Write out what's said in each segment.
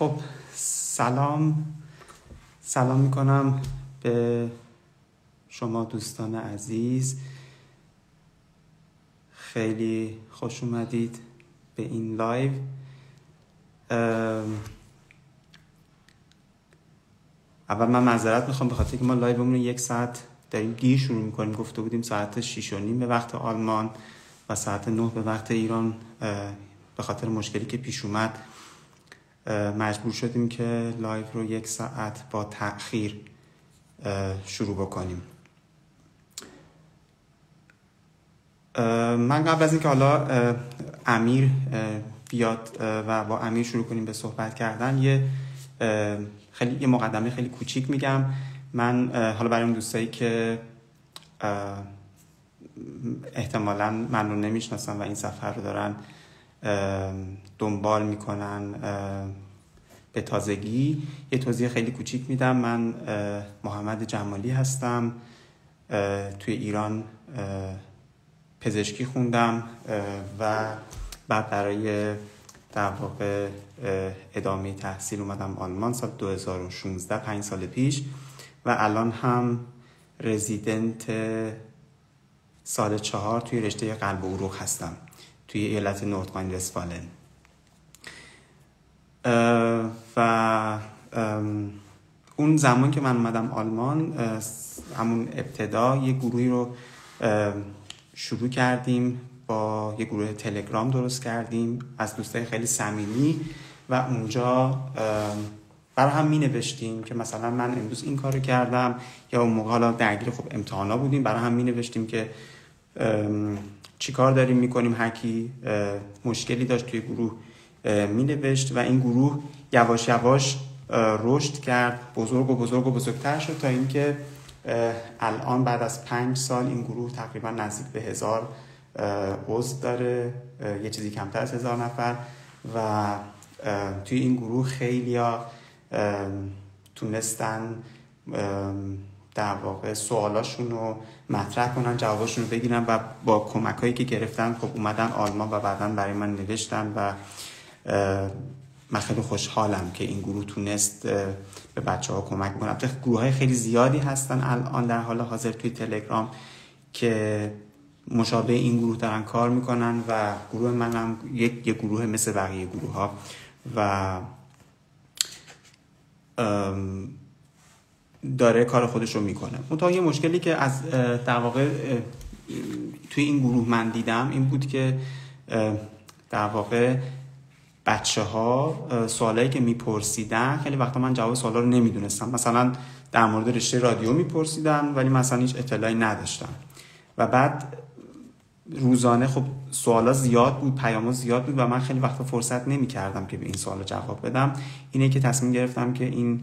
خب سلام. سلام می‌کنم به شما دوستان عزیز. خیلی خوش اومدید به این لایو. اول من معذرت می‌خوام به خاطر که ما لایومون یک ساعت داریم دیر شروع می‌کنیم. گفته بودیم ساعت 6 و نیم به وقت آلمان و ساعت 9 به وقت ایران به خاطر مشکلی که پیش اومد. مجبور شدیم که لایو رو یک ساعت با تأخیر شروع بکنیم. من قبل از اینکه حالا امیر بیاد و با امیر شروع کنیم به صحبت کردن یه خیلی یه مقدمه خیلی کوچیک میگم. من حالا برای اون دوستایی که احتمالا من رو نمی‌شناسن و این سفر رو دارن دنبال می‌کنن به تازگی. یه توضیح خیلی کوچیک میدم. من محمد جمالی هستم. توی ایران پزشکی خوندم و بعد برای در واقع ادامه تحصیل اومدم آلمان سال 2016 پنج سال پیش. و الان هم رزیدنت سال چهار توی رشته قلب و عروق هستم. توی ایالت نورد وستفالن و اون زمان که من اومدم آلمان همون ابتدا یه گروهی رو شروع کردیم با یه گروه تلگرام درست کردیم از دوستای خیلی صمیمی و اونجا برای هم می نوشتیم که مثلا من امروز این کار کردم یا اون موقع حالا درگیر خب امتحانا بودیم برای هم می نوشتیم که چی کار داریم می‌کنیم؟ هر کی مشکلی داشت توی گروه می نوشت و این گروه یواش یواش رشد کرد. بزرگ و بزرگ و بزرگتر شد تا اینکه الان بعد از پنج سال این گروه تقریبا نزدیک به هزار عضو داره یه چیزی کمتر از هزار نفر و توی این گروه خیلی ها تونستن در واقع سوالاشون رو مطرح کنن جوابشون رو بگیرن و با کمک هایی که گرفتن خب اومدن آلمان و بعدا برای من نوشتن و من خیلی خوشحالم که این گروه تونست به بچه ها کمک کنم گروه های خیلی زیادی هستن الان در حال حاضر توی تلگرام که مشابه این گروه دارن کار می‌کنن و گروه من هم یک, یک گروه مثل بقیه گروه ها و داره کار خودش رو می‌کنه. منتها یه مشکلی که از در واقع توی این گروه من دیدم این بود که در واقع بچه ها سوالایی که میپرسیدن خیلی وقتا من جواب سوالا رو نمی‌دونستم. مثلا در مورد رشته رادیو میپرسیدن ولی مثلا هیچ اطلاعی نداشتم و بعد روزانه خب سوالا زیاد بود پیاما زیاد بود و من خیلی وقتا فرصت نمی کردم که به این سوالا جواب بدم. اینه که تصمیم گرفتم که این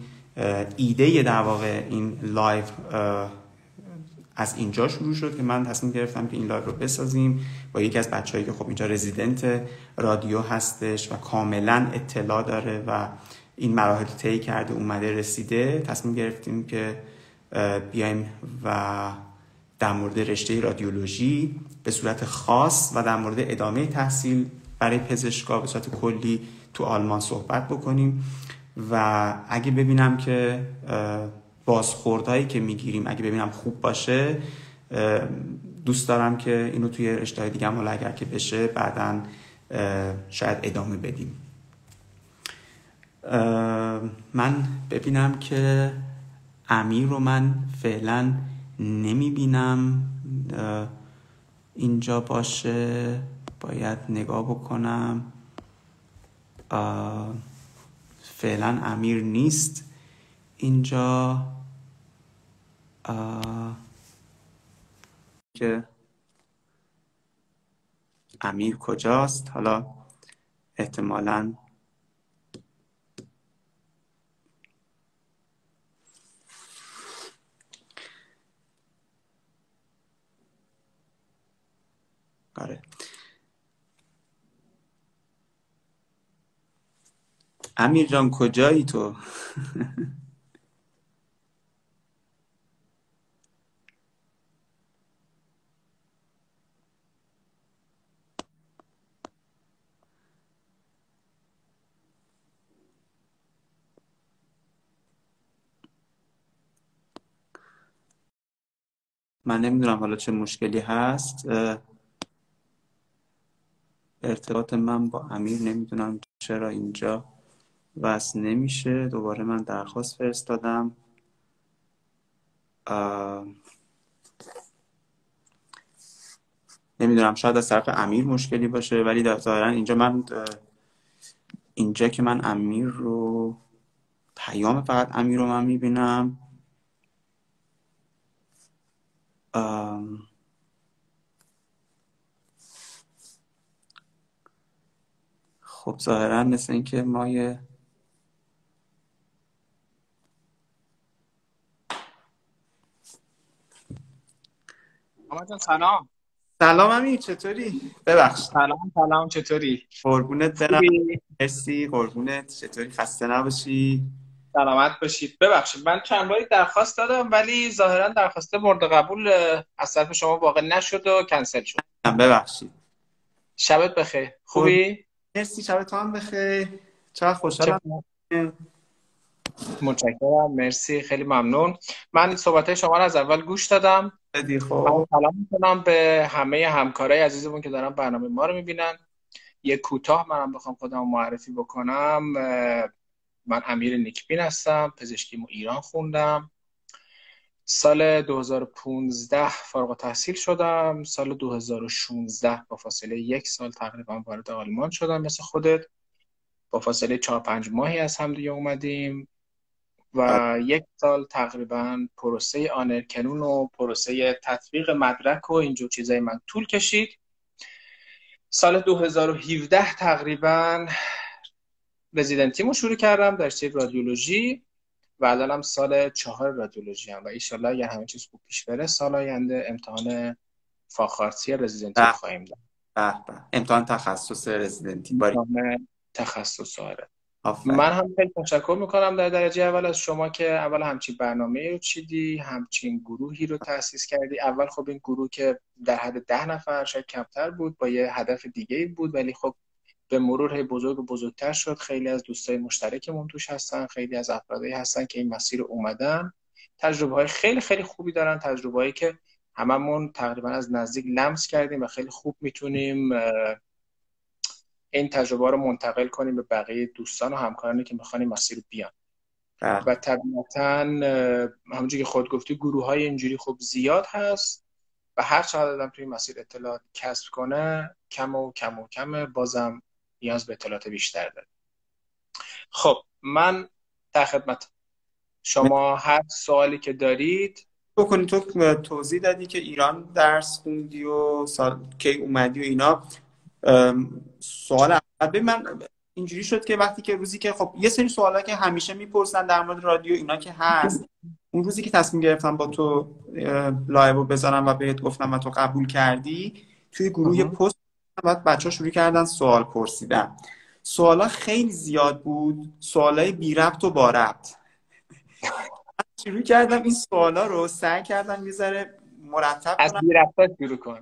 ایده در واقع این لایو از اینجا شروع شد که من تصمیم گرفتم که این لایو رو بسازیم با یکی از بچههایی که خب اینجا رزیدنت رادیو هستش و کاملا اطلاع داره و این مراحل طی کرده اومده رسیده. تصمیم گرفتیم که بیایم و در مورد رشته رادیولوژی به صورت خاص و در مورد ادامه تحصیل برای پزشکا به صورت کلی تو آلمان صحبت بکنیم. و اگه ببینم که بازخوردهایی که می‌گیریم اگه ببینم خوب باشه دوست دارم که اینو توی رشته دیگه هم اگر که بشه بعدا شاید ادامه بدیم. من ببینم که امیر رو من فعلا نمی‌بینم اینجا باشه باید نگاه بکنم. فعلا امیر نیست. اینجا که امیر کجاست؟ حالا احتمالا آره. امیر جان کجایی تو؟ من نمی‌دونم حالا چه مشکلی هست. ارتباط من با امیر نمی‌دونم چرا اینجا. وصل نمیشه. دوباره من درخواست فرستادم. نمی‌دونم شاید از طرف امیر مشکلی باشه ولی ظاهرا اینجا من اینجا که من امیر رو پیام فقط امیر رو من می‌بینم. خب ظاهرا مثل اینکه ما یه سلام سلام. امیر چطوری؟ ببخش سلام سلام چطوری؟ قربونت برم. مرسی قربونت. چطوری؟ خسته نباشی؟ سلامت باشید. ببخشید من چند باری درخواست دادم ولی ظاهرا درخواست مورد قبول از طرف شما واقع نشد و کنسل شد. ببخشید. شبت بخیر. خوبی؟ مرسی شب تو هم بخیر. چقدر خوشحالم. متشکرم. مرسی خیلی ممنون. من صحبت شما رو از اول گوش دادم. بدی خب سلام می‌کنم به همه همکارای عزیزمون که دارن برنامه ما رو می‌بینن. یه کوتاه منم بخوام خودم معرفی بکنم. من امیر نیکبین هستم پزشکیمو ایران خوندم. سال 2015 فارغ تحصیل شدم. سال 2016 با فاصله یک سال تقریبا وارد آلمان شدم مثل خودت. با فاصله 4 5 ماهی از هم دیگه اومدیم. و یک سال تقریبا پروسه آنرکنون و پروسه تطبیق مدرک و اینجور چیزای من طول کشید. سال 2017 تقریبا رزیدنتیمو شروع کردم در رشته رادیولوژی و الانم سال چهار رادیولوژی هم و ایشالله یه همه چیز خوب پیش بره سال آینده امتحان فاخارتی رزیدنتی خواهیم داد. امتحان تخصص رزیدنتی باری. تخصص آره. من هم خیلی تشکر می‌کنم در درجه اول از شما که اول همچین برنامه رو چیدی همچین گروهی رو تاسیس کردی. اول خب این گروه که در حد ده نفر شاید کمتر بود با یه هدف دیگه بود ولی خب به مرور بزرگ و بزرگتر شد. خیلی از دوستای مشترکمون توش هستن خیلی از افرادی هستن که این مسیر اومدن. تجربه های خیلی خیلی خوبی دارن تجربه هایی که هممون تقریبا از نزدیک لمس کردیم و خیلی خوب می‌تونیم این تجربه رو منتقل کنیم به بقیه دوستان و همکارانی که می‌خوان این مسیر رو بیان. بله. و طبیعتا همونجوری که خود گفتی گروه های اینجوری خب زیاد هست و هر چقدر آدم توی مسیر اطلاعات کسب کنه کم و کم و کم بازم نیاز به اطلاعات بیشتر داره. خب من در خدمت شما هر سوالی که دارید بکنی تو توضیح دادی که ایران درس خوندی و سال کی اومدی و اینا. سوال اول. من اینجوری شد که وقتی که روزی که خب یه سری سوالا که همیشه می‌پرسن در مورد رادیو اینا که هست اون روزی که تصمیم گرفتم با تو لایو بذارم و بهت گفتم و تو قبول کردی توی گروه پست بعد بچه ها شروع کردن سوال پرسیدن. سوالا خیلی زیاد بود سوالای بی ربط و با ربط. شروع کردم این سوالا رو سعی کردم یه ذره مرتب از بی ربط شروع کن.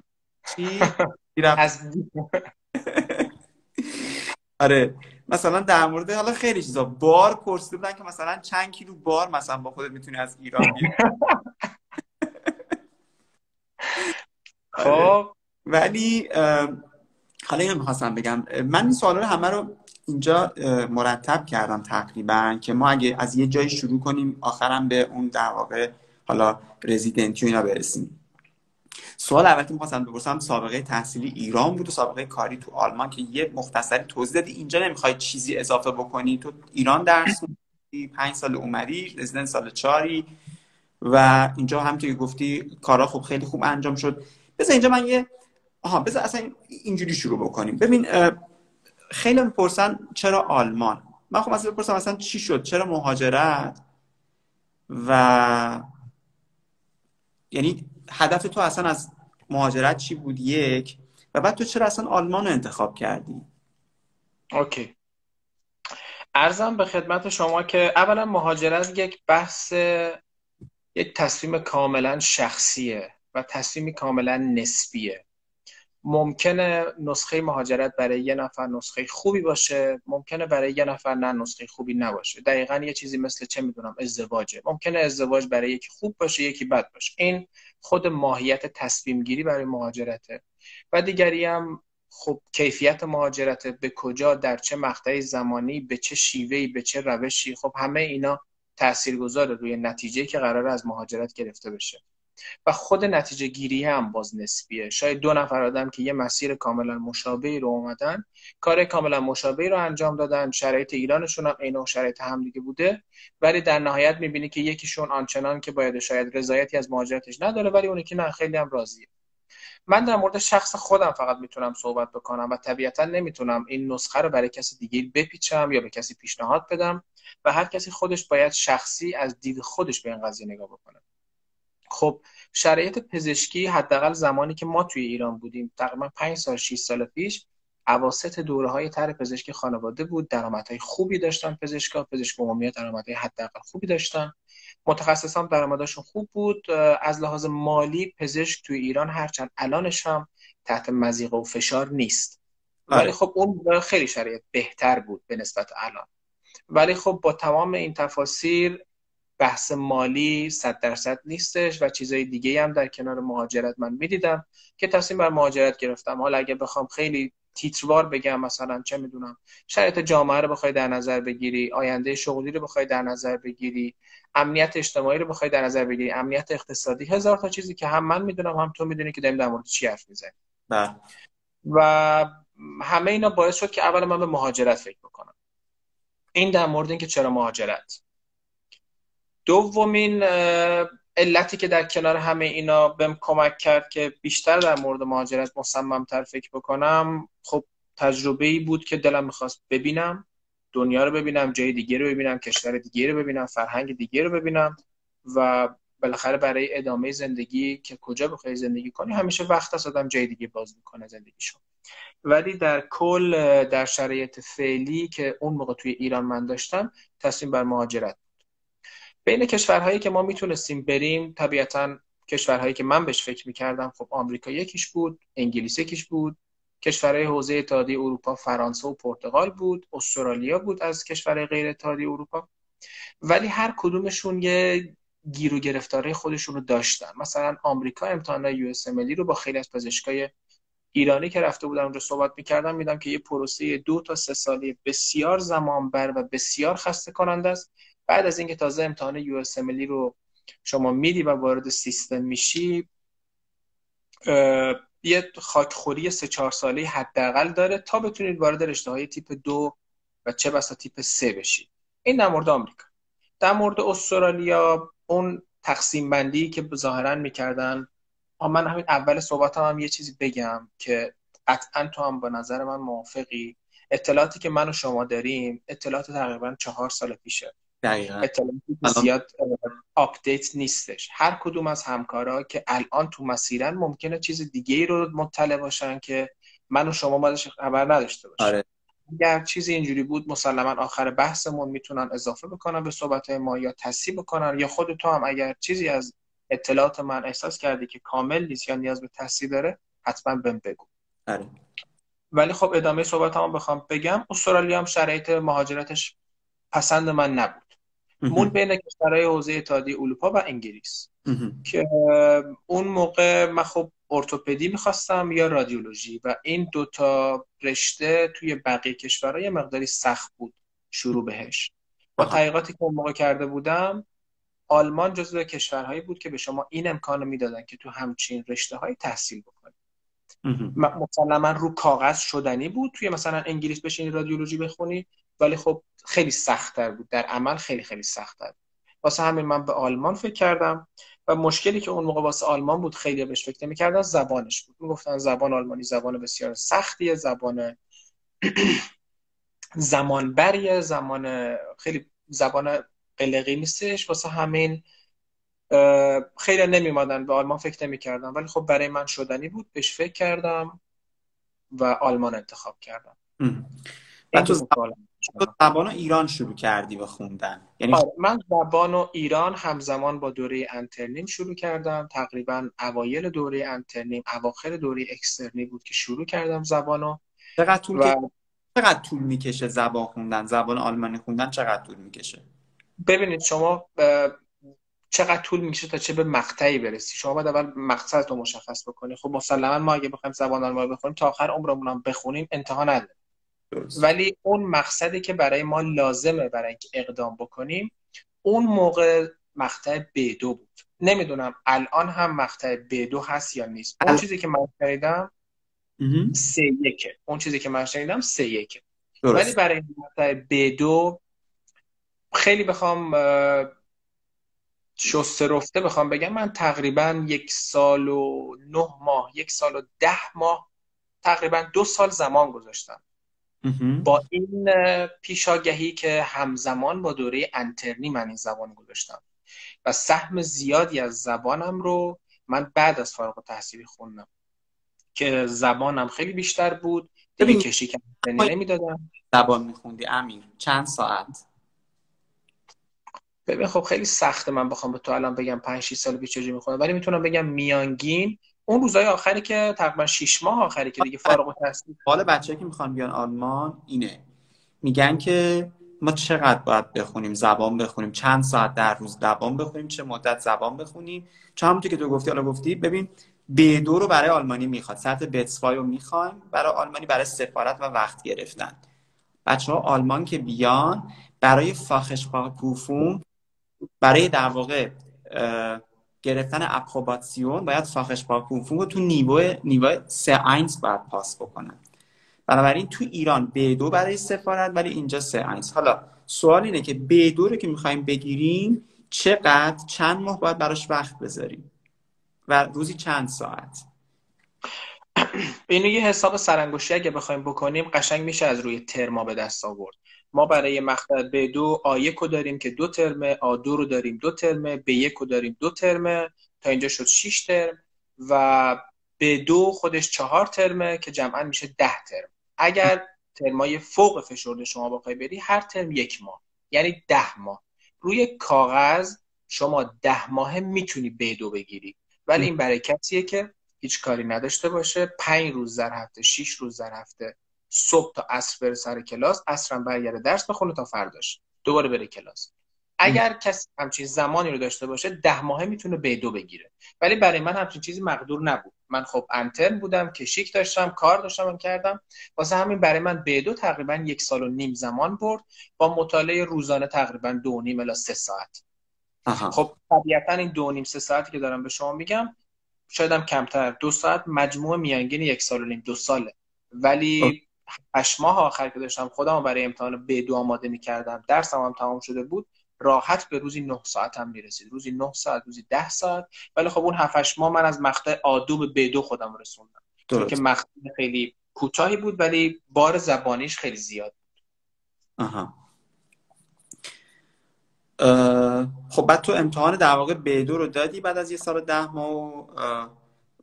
چی؟ از آره. مثلا در مورد حالا خیلی چیزا. بار پرسیده بودن که مثلا چند کیلو بار مثلا با خودت می‌تونی از ایران بیاری خب. آره. ولی حالا اینو می‌خواستم بگم. من این سوالا رو همه رو اینجا مرتب کردم تقریبا که ما اگه از یه جایی شروع کنیم آخرم به اون در واقع حالا رزیدنتی و اینا برسیم. سوال اول که می‌خواستم بپرسم سابقه تحصیلی ایران بود و سابقه کاری تو آلمان که یه مختصری توضیح دادی. اینجا نمی‌خوای چیزی اضافه بکنی؟ تو ایران درس پنج سال اومدی رزیدنت سال چاری و اینجا هم که گفتی کارا خوب خیلی خوب انجام شد. بذار اینجا من یه آها بذار اصلا اینجوری شروع بکنیم. ببین خیلی می‌پرسن چرا آلمان؟ من خب اصلا بپرسم اصلا چی شد؟ چرا مهاجرت؟ و یعنی هدف تو اصلا از مهاجرت چی بود؟ یک. و بعد تو چرا اصلا آلمان رو انتخاب کردی؟ اوکی. ارزم به خدمت شما که اولا مهاجرت یک بحث یک تصمیم کاملا شخصیه و تصمیمی کاملا نسبیه. ممکنه نسخه مهاجرت برای یه نفر نسخه خوبی باشه ممکنه برای یه نفر نه نسخه خوبی نباشه. دقیقا یه چیزی مثل چه می‌دونم ازدواجه. ممکنه ازدواج برای یکی خوب باشه یکی بد باشه. این خود ماهیت تصمیم گیری برای مهاجرته. و دیگری هم خب کیفیت مهاجرت به کجا در چه مقطع زمانی به چه شیوهی به چه روشی. خب همه اینا تاثیرگذار روی نتیجه که قرار از مهاجرت گرفته بشه. و خود نتیجه گیری هم باز نسبیه. شاید دو نفر آدم که یه مسیر کاملا مشابهی رو اومدن کار کاملا مشابهی رو انجام دادن شرایط ایرانشون هم عین شرایط همدیگه بوده. ولی در نهایت می‌بینی که یکیشون آنچنان که باید شاید رضایتی از مهاجرتش نداره ولی اون که نه خیلی هم راضیه. من در مورد شخص خودم فقط می‌تونم صحبت بکنم و طبیعتا نمی‌تونم این نسخه رو برای کسی دیگه بپیچم یا به کسی پیشنهاد بدم و هر کسی خودش باید شخصی از دید خودش به این قضیه نگاه بکنه. خب شرایط پزشکی حداقل زمانی که ما توی ایران بودیم تقریبا 5 سال 6 سال پیش اواسط دوره های تر پزشکی خانواده بود. درآمدهای خوبی داشتن پزشکا پزشک عمومی درآمدهای حداقل خوبی داشتن. متخصصان درآمدشون خوب بود. از لحاظ مالی پزشک توی ایران هرچند الانش هم تحت مزیقه و فشار نیست. ولی آره. خب اون خیلی شرایط بهتر بود به نسبت الان. ولی خب با تمام این تفاصیل بحث مالی صد درصد نیستش و چیزای دیگه هم در کنار مهاجرت من می‌دیدم که تصمیم بر مهاجرت گرفتم. حالا اگه بخوام خیلی تیتروار بگم مثلا چه می‌دونم شرایط جامعه رو بخوای در نظر بگیری آینده شغلی رو بخوای در نظر بگیری امنیت اجتماعی رو بخوای در نظر بگیری امنیت اقتصادی هزار تا چیزی که هم من می‌دونم هم تو می‌دونی که داریم در مورد چی حرف می‌زنیم. بله. و همه اینا باعث شد که اول من به مهاجرت فکر بکنم. این در مورد اینکه چرا مهاجرت. دومین علتی که در کنار همه اینا بهم کمک کرد که بیشتر در مورد مهاجرت مصممتر فکر بکنم خب تجربه ای بود که دلم می‌خواست ببینم دنیا رو ببینم جای دیگه رو ببینم کشور دیگه رو ببینم فرهنگ دیگه رو ببینم و بالاخره برای ادامه زندگی که کجا بخوای زندگی کنی همیشه وقت هست آدم جای دیگه باز می‌کنه زندگیشو. ولی در کل در شرایط فعلی که اون موقع توی ایران من داشتم تصمیم بر مهاجرت بین کشورهایی که ما می‌تونستیم بریم طبیعتا کشورهایی که من بهش فکر می‌کردم خب آمریکا یکیش بود انگلیس یکیش بود کشورهای حوزه اتحادیه اروپا فرانسه و پرتغال بود استرالیا بود از کشورهای غیر اتحادیه اروپا. ولی هر کدومشون یه گیر و گرفتاری خودشون رو داشتن. مثلا آمریکا امتحان US رو با خیلی از پزشکای ایرانی که رفته بودن اونجا صحبت می‌کردم می‌دیدم که یه پروسه دو تا سه ساله بسیار زمان بر و بسیار خسته کننده است. بعد از اینکه تازه امتحان US رو شما میدی و وارد سیستم میشی یه خاکخوری سه چهار ساله حداقل داره تا بتونید وارد رشته های تیپ دو و چه بسا تیپ سه بشید این در مورد آمریکا. در مورد استرالیا اون تقسیم بندی که ظاهرا می‌کردن من همین اول صحبت هم, هم یه چیزی بگم که قطعا تو هم با نظر من موافقی. اطلاعاتی که من و شما داریم اطلاعات تقریبا چهار سال پیشه. زیاد آپدیت نیستش. هر کدوم از همکارا که الان تو مسیرن ممکنه چیز دیگه ای رو مطلع باشن که من و شما بازش خبر نداشته باشیم. آره. اگر چیزی اینجوری بود مسلما آخر بحثمون می‌تونن اضافه بکنن به صحبت ما یا تصحیح بکنن یا خود تو هم اگر چیزی از اطلاعات من احساس کردی که کامل نیست یا نیاز به تصحیح داره حتما بهم بگو. آره. ولی خب ادامه صحبت هم بخوام بگم استرالیا هم شرایط مهاجرتش پسند من نبود. مون بین کشورهای حوزه اتحادیه اروپا و انگلیس. که اون موقع من خب ارتوپدی می‌خواستم یا رادیولوژی و این دوتا رشته توی بقیه کشورهای مقداری سخت بود شروع بهش. با تحقیقاتی که اون موقع کرده بودم آلمان جزو کشورهایی بود که به شما این امکان رو می‌دادن که تو همچین رشته های تحصیل بکنید مثلا رو کاغذ شدنی بود توی مثلا انگلیس بشینی رادیولوژی بخونی ولی خب خیلی سختتر بود. در عمل خیلی خیلی سختتر واسه همین من به آلمان فکر کردم و مشکلی که اون موقع واسه آلمان بود خیلی بهش فکر نمی‌کردن زبانش بود. می‌گفتن زبان آلمانی زبان بسیار سختیه زبان زمان بریه زمان خیلی زبان قلقی نیستش. واسه همین خیلی نمیمادن به آلمان فکر نمی‌کردم. ولی خب برای من شدنی بود. بهش فکر کردم و آلمان انتخاب کردم. و تو زبان ایران شروع کردی به خوندن؟ یعنی آره من زبان و ایران همزمان با دوره انترنیم شروع کردم. تقریبا اوایل دوره انترنیم اواخر دوره اکسترنی بود که شروع کردم زبانو چقدر طول و... چقدر طول می‌کشه زبان خوندن؟ زبان آلمانی خوندن چقدر طول می‌کشه؟ ببینید شما چقدر طول می‌کشه تا چه به مقطعی برسی؟ شما باید اول مقصد رو مشخص بکنی. خب مسلما ما اگه بخوایم زبان آلمانی بخونیم تا آخر عمرمون هم بخونیم انتها نداره. ولی اون مقصدی که برای ما لازمه برای اینکه اقدام بکنیم اون موقع مقطع B2 بود. نمی‌دونم الان هم مقطع B2 هست یا نیست. اون چیزی که من شنیدم سه یکه. اون چیزی که من شنیدم سه یکه. ولی برای مقطع B2 خیلی بخوام شسته رفته بخوام بگم من تقریبا یک سال و نه ماه یک سال و ده ماه تقریبا دو سال زمان گذاشتم. با این پیشاگهی که همزمان با دوره انترنی من این زبان گذاشتم. و سهم زیادی از زبانم رو من بعد از فارغ التحصیلی خوندم. که زبانم خیلی بیشتر بود. دیگه کشی نمی‌دادم. زبان میخوندی امیر چند ساعت؟ ببین خب خیلی سخته من بخوام به تو الان بگم 5 6 سال پیش چجوری ولی می‌تونم بگم میانگین اون روزای آخری که تقریبا 6 ماه آخری که دیگه فارغ التحصیل حالا بچه‌ای که می‌خوان بیان آلمان اینه. میگن که ما چقدر باید بخونیم؟ زبان بخونیم. چند ساعت در روز زبان بخونیم؟ چه مدت زبان بخونیم؟ چون همونطور که تو گفتی حالا گفتی ببین ب دو رو برای آلمانی می‌خواد. سطح بتسفای رو می‌خوایم برای آلمانی برای سفارت و وقت گرفتن. بچه ها آلمان که بیان برای فاخش پوفون برای در واقع گرفتن Approbation باید Fachsprachprüfung رو تو Niveau Niveau C eins باید پاس بکنن. بنابراین تو ایران B دو برای سفارت ولی اینجا C eins حالا سوال اینه که B دو رو که می‌خوایم بگیریم چقدر؟ چند ماه باید براش وقت بذاریم؟ و روزی چند ساعت؟ اینو یه حساب سرانگشتی اگه بخوایم بکنیم قشنگ میشه از روی ترما به دست آورد. ما برای مقطع ب دو آ یک رو داریم که دو ترمه آ دو رو داریم دو ترمه ب یک رو داریم دو ترمه تا اینجا شد 6 ترم و ب دو خودش چهار ترمه که جمعا میشه ده ترم. اگر ترمای فوق فشرده شما بخوای بری هر ترم یک ماه یعنی ده ماه. روی کاغذ شما ده ماه می‌تونی ب دو بگیری. ولی این برای کسیه که هیچ کاری نداشته باشه. پنج روز در هفته شیش روز در هفته. صبح تا عصر بره سر کلاس عصرم برگرده درس بخونه تا فرداش. دوباره بره کلاس. اگر کسی همچین زمانی رو داشته باشه ده ماهه می‌تونه به دو بگیره. ولی برای من همچین چیزی مقدور نبود. من خب انترن بودم کشیک داشتم کار داشتم کردم. واسه همین برای من به دو تقریبا یک سال و نیم زمان برد. با مطالعه روزانه تقریبا دو نیم الا سه ساعت. خب طبیعتا این دو نیم سه ساعتی که دارم به شما میگم شایدم کمتر دو ساعت مجموع میانگین یک سال و نیم دو ساله. ولی خب. هشت ماه آخر که داشتم خودم برای امتحان ب دو آماده می‌کردم درسم هم تمام شده بود راحت به روزی 9 ساعت هم می‌رسید. روزی 9 ساعت روزی 10 ساعت. ولی خب اون 7 ماه من از مقطع آدو به ب دو خودم رسوندم. چون که مقطع خیلی کوتاهی بود ولی بار زبانیش خیلی زیاد بود. آها. خب بعد تو امتحان در واقع ب دو رو دادی بعد از یه سال ده ماه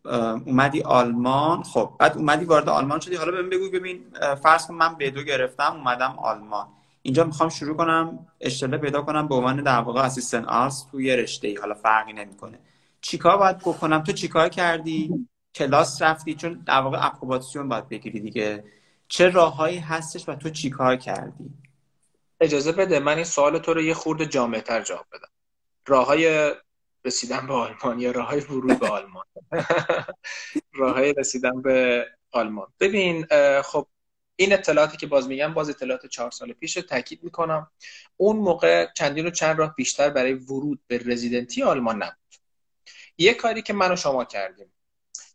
اومدی آلمان. خب بعد اومدی وارد آلمان شدی. حالا بهم بگو ببین فرض کن من بدو گرفتم اومدم آلمان. اینجا می‌خوام شروع کنم اشتله پیدا کنم به عنوان در واقع اسیستن آرس توی رشته ای حالا فرقی نمی‌کنه. چیکار باید بکنم؟ تو چیکار کردی؟ کلاس رفتی؟ چون در واقع اپروباسیون باید بگیری دیگه. چه راههایی هستش و تو چیکار کردی؟ اجازه بده من این سوال تو رو یه خورده جامعتر جواب بدم. راههای رسیدن به آلمان یا راه های ورود به آلمان؟ راه های رسیدن به آلمان. ببین خب این اطلاعاتی که باز میگم باز اطلاعات چهار سال پیش تاکید می‌کنم. اون موقع چندین و چند راه بیشتر برای ورود به رزیدنتی آلمان نبود. یه کاری که من و شما کردیم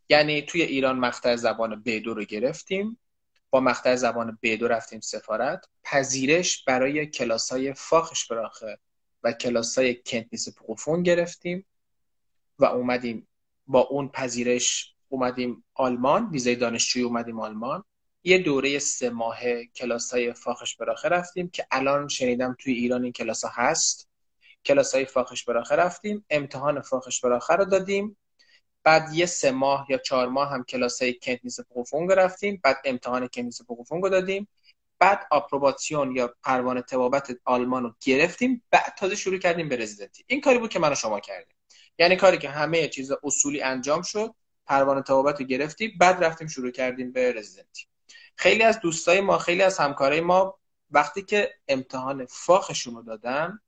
یعنی توی ایران مقطع زبان ب رو گرفتیم با مقطع زبان ب رفتیم سفارت. پذیرش برای کلاس های فاخش براخه و کلاس های کنتنیس پروفون گرفتیم و اومدیم با اون پذیرش اومدیم آلمان ویزای دانشجویی اومدیم آلمان. یه دوره سه ماه کلاس های فاخش براخه رفتیم که الان شنیدم توی ایران این کلاس ها هست. کلاس های فاخش براخه رفتیم امتحان فاخش براخه رو دادیم. بعد یه سه ماه یا چهار ماه هم کلاس های کنتنیس پروفونگ رفتیم بعد امتحان کنتنیس پروفونگ رو دادیم. بعد آپروباسیون یا پروانه تبابت آلمان رو گرفتیم بعد تازه شروع کردیم به رزیدنتی. این کاری بود که من و شما کردیم. یعنی کاری که همه چیز اصولی انجام شد پروانه تبابت رو گرفتیم بعد رفتیم شروع کردیم به رزیدنتی. خیلی از دوستای ما خیلی از همکارای ما وقتی که امتحان فاخشون رو دادن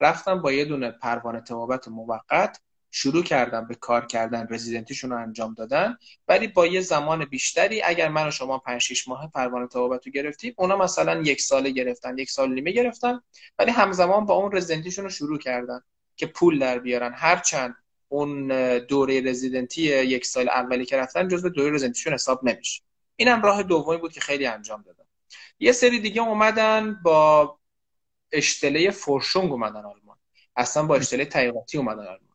رفتن با یه دونه پروانه تبابت موقت شروع کردن به کار کردن رزیدنتیشون رو انجام دادن. ولی با یه زمان بیشتری اگر من و شما 5 6 ماه پروانه تبابت رو گرفتیم اونا مثلا یک ساله گرفتن یک سال نیمه گرفتن. ولی همزمان با اون رزیدنتیشون رو شروع کردن که پول در بیارن. هرچند اون دوره رزیدنتی یک سال اولی که رفتن جزو دوره رزیدنتیشون حساب نمیشه. اینم راه دومی بود که خیلی انجام دادن. یه سری دیگه اومدن با اشتله فرشونگ اومدن آلمان. اصلا با اشتله تحقیقاتی اومدن آلمان.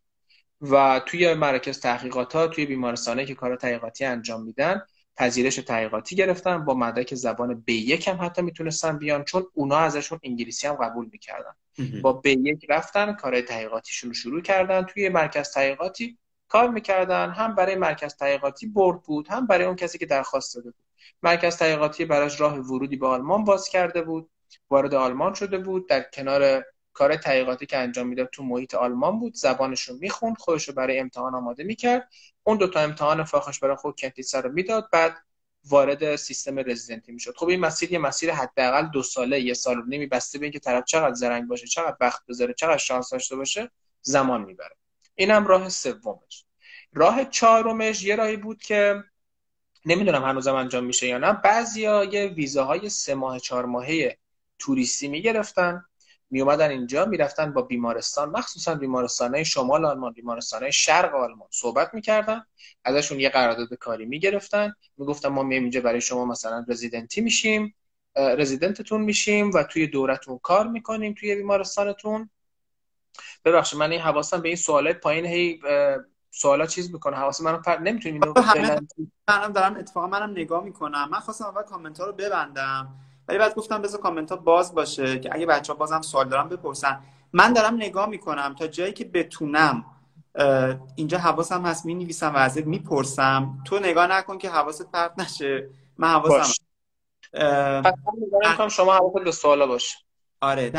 و توی مراکز تحقیقات ها توی بیمارستانه که کار تحقیقاتی انجام میدن پذیرش تحقیقاتی گرفتن با مدرک زبان B1 هم حتی می‌تونستن بیان چون اونا ازشون انگلیسی هم قبول می‌کردن. با B1 رفتن کار تحقیقاتیشون رو شروع کردن توی مرکز تحقیقاتی کار می‌کردن. هم برای مرکز تحقیقاتی برد بود هم برای اون کسی که درخواست داده بود. مرکز تحقیقاتی براش راه ورودی به آلمان باز کرده بود وارد آلمان شده بود در کنار کار تحقیقاتی که انجام می‌داد تو محیط آلمان بود. زبانش رو می‌خوند خودش رو برای امتحان آماده می‌کرد. اون دو تا امتحان فاخش برای خود کنتیسه رو می‌داد. بعد وارد سیستم رزیدنتی می‌شد. خب این مسیر یه مسیر حداقل دو ساله یه سال و نیمی بسته به اینکه طرف چقدر زرنگ باشه چقدر وقت بذاره چقدر شانس داشته باشه زمان می‌بره. اینم راه سومش. راه چهارمش یه راهی بود که نمی‌دونم هنوزم انجام میشه یا نه. بعضیا یه ویزاهای سه ماه چهار ماهه توریستی می‌گرفتن. می اومدن اینجا می‌رفتن با بیمارستان مخصوصا بیمارستانه شمال آلمان بیمارستانه شرق آلمان صحبت می‌کردن ازشون یه قرارداد کاری می‌گرفتن می‌گفتن ما میایم اینجا برای شما مثلا رزیدنتی میشیم رزیدنتتون میشیم و توی دورتون کار می‌کنیم توی بیمارستانتون. ببخشید من این حواسم به این سوالات پایین هی سوالا چیز می‌کنه. حواس منو پر نمی‌تونیم اینو منم دارم اتفاقا منم نگاه می‌کنم. من خواستم اول کامنت ها رو ببندم. ولی بعد گفتم بذار کامنت ها باز باشه که اگه بچه ها بازم سوال دارم بپرسن. من دارم نگاه می‌کنم تا جایی که بتونم اینجا حواسم هست می نویسم و ازت می‌پرسم. تو نگاه نکن که حواست پرت نشه. من حواسم باش. شما حواست به سوالا باشه آره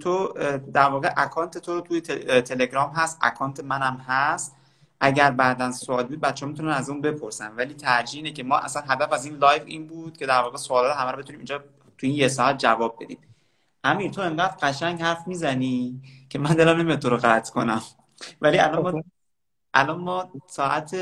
تو در واقع اکانت تو توی تلگرام هست اکانت منم هست. اگر بعدا سوال بود بچه ها می‌تونن از اون بپرسن. ولی ترجیح اینه که ما اصلا هدف از این لایو این بود که در واقع سوالا همه رو بتونیم اینجا تو این یه ساعت جواب بدیم. امین تو انقدر قشنگ حرف می‌زنی که من دلم نمیاد تو رو قطع کنم. ولی الان ما الان ما ساعت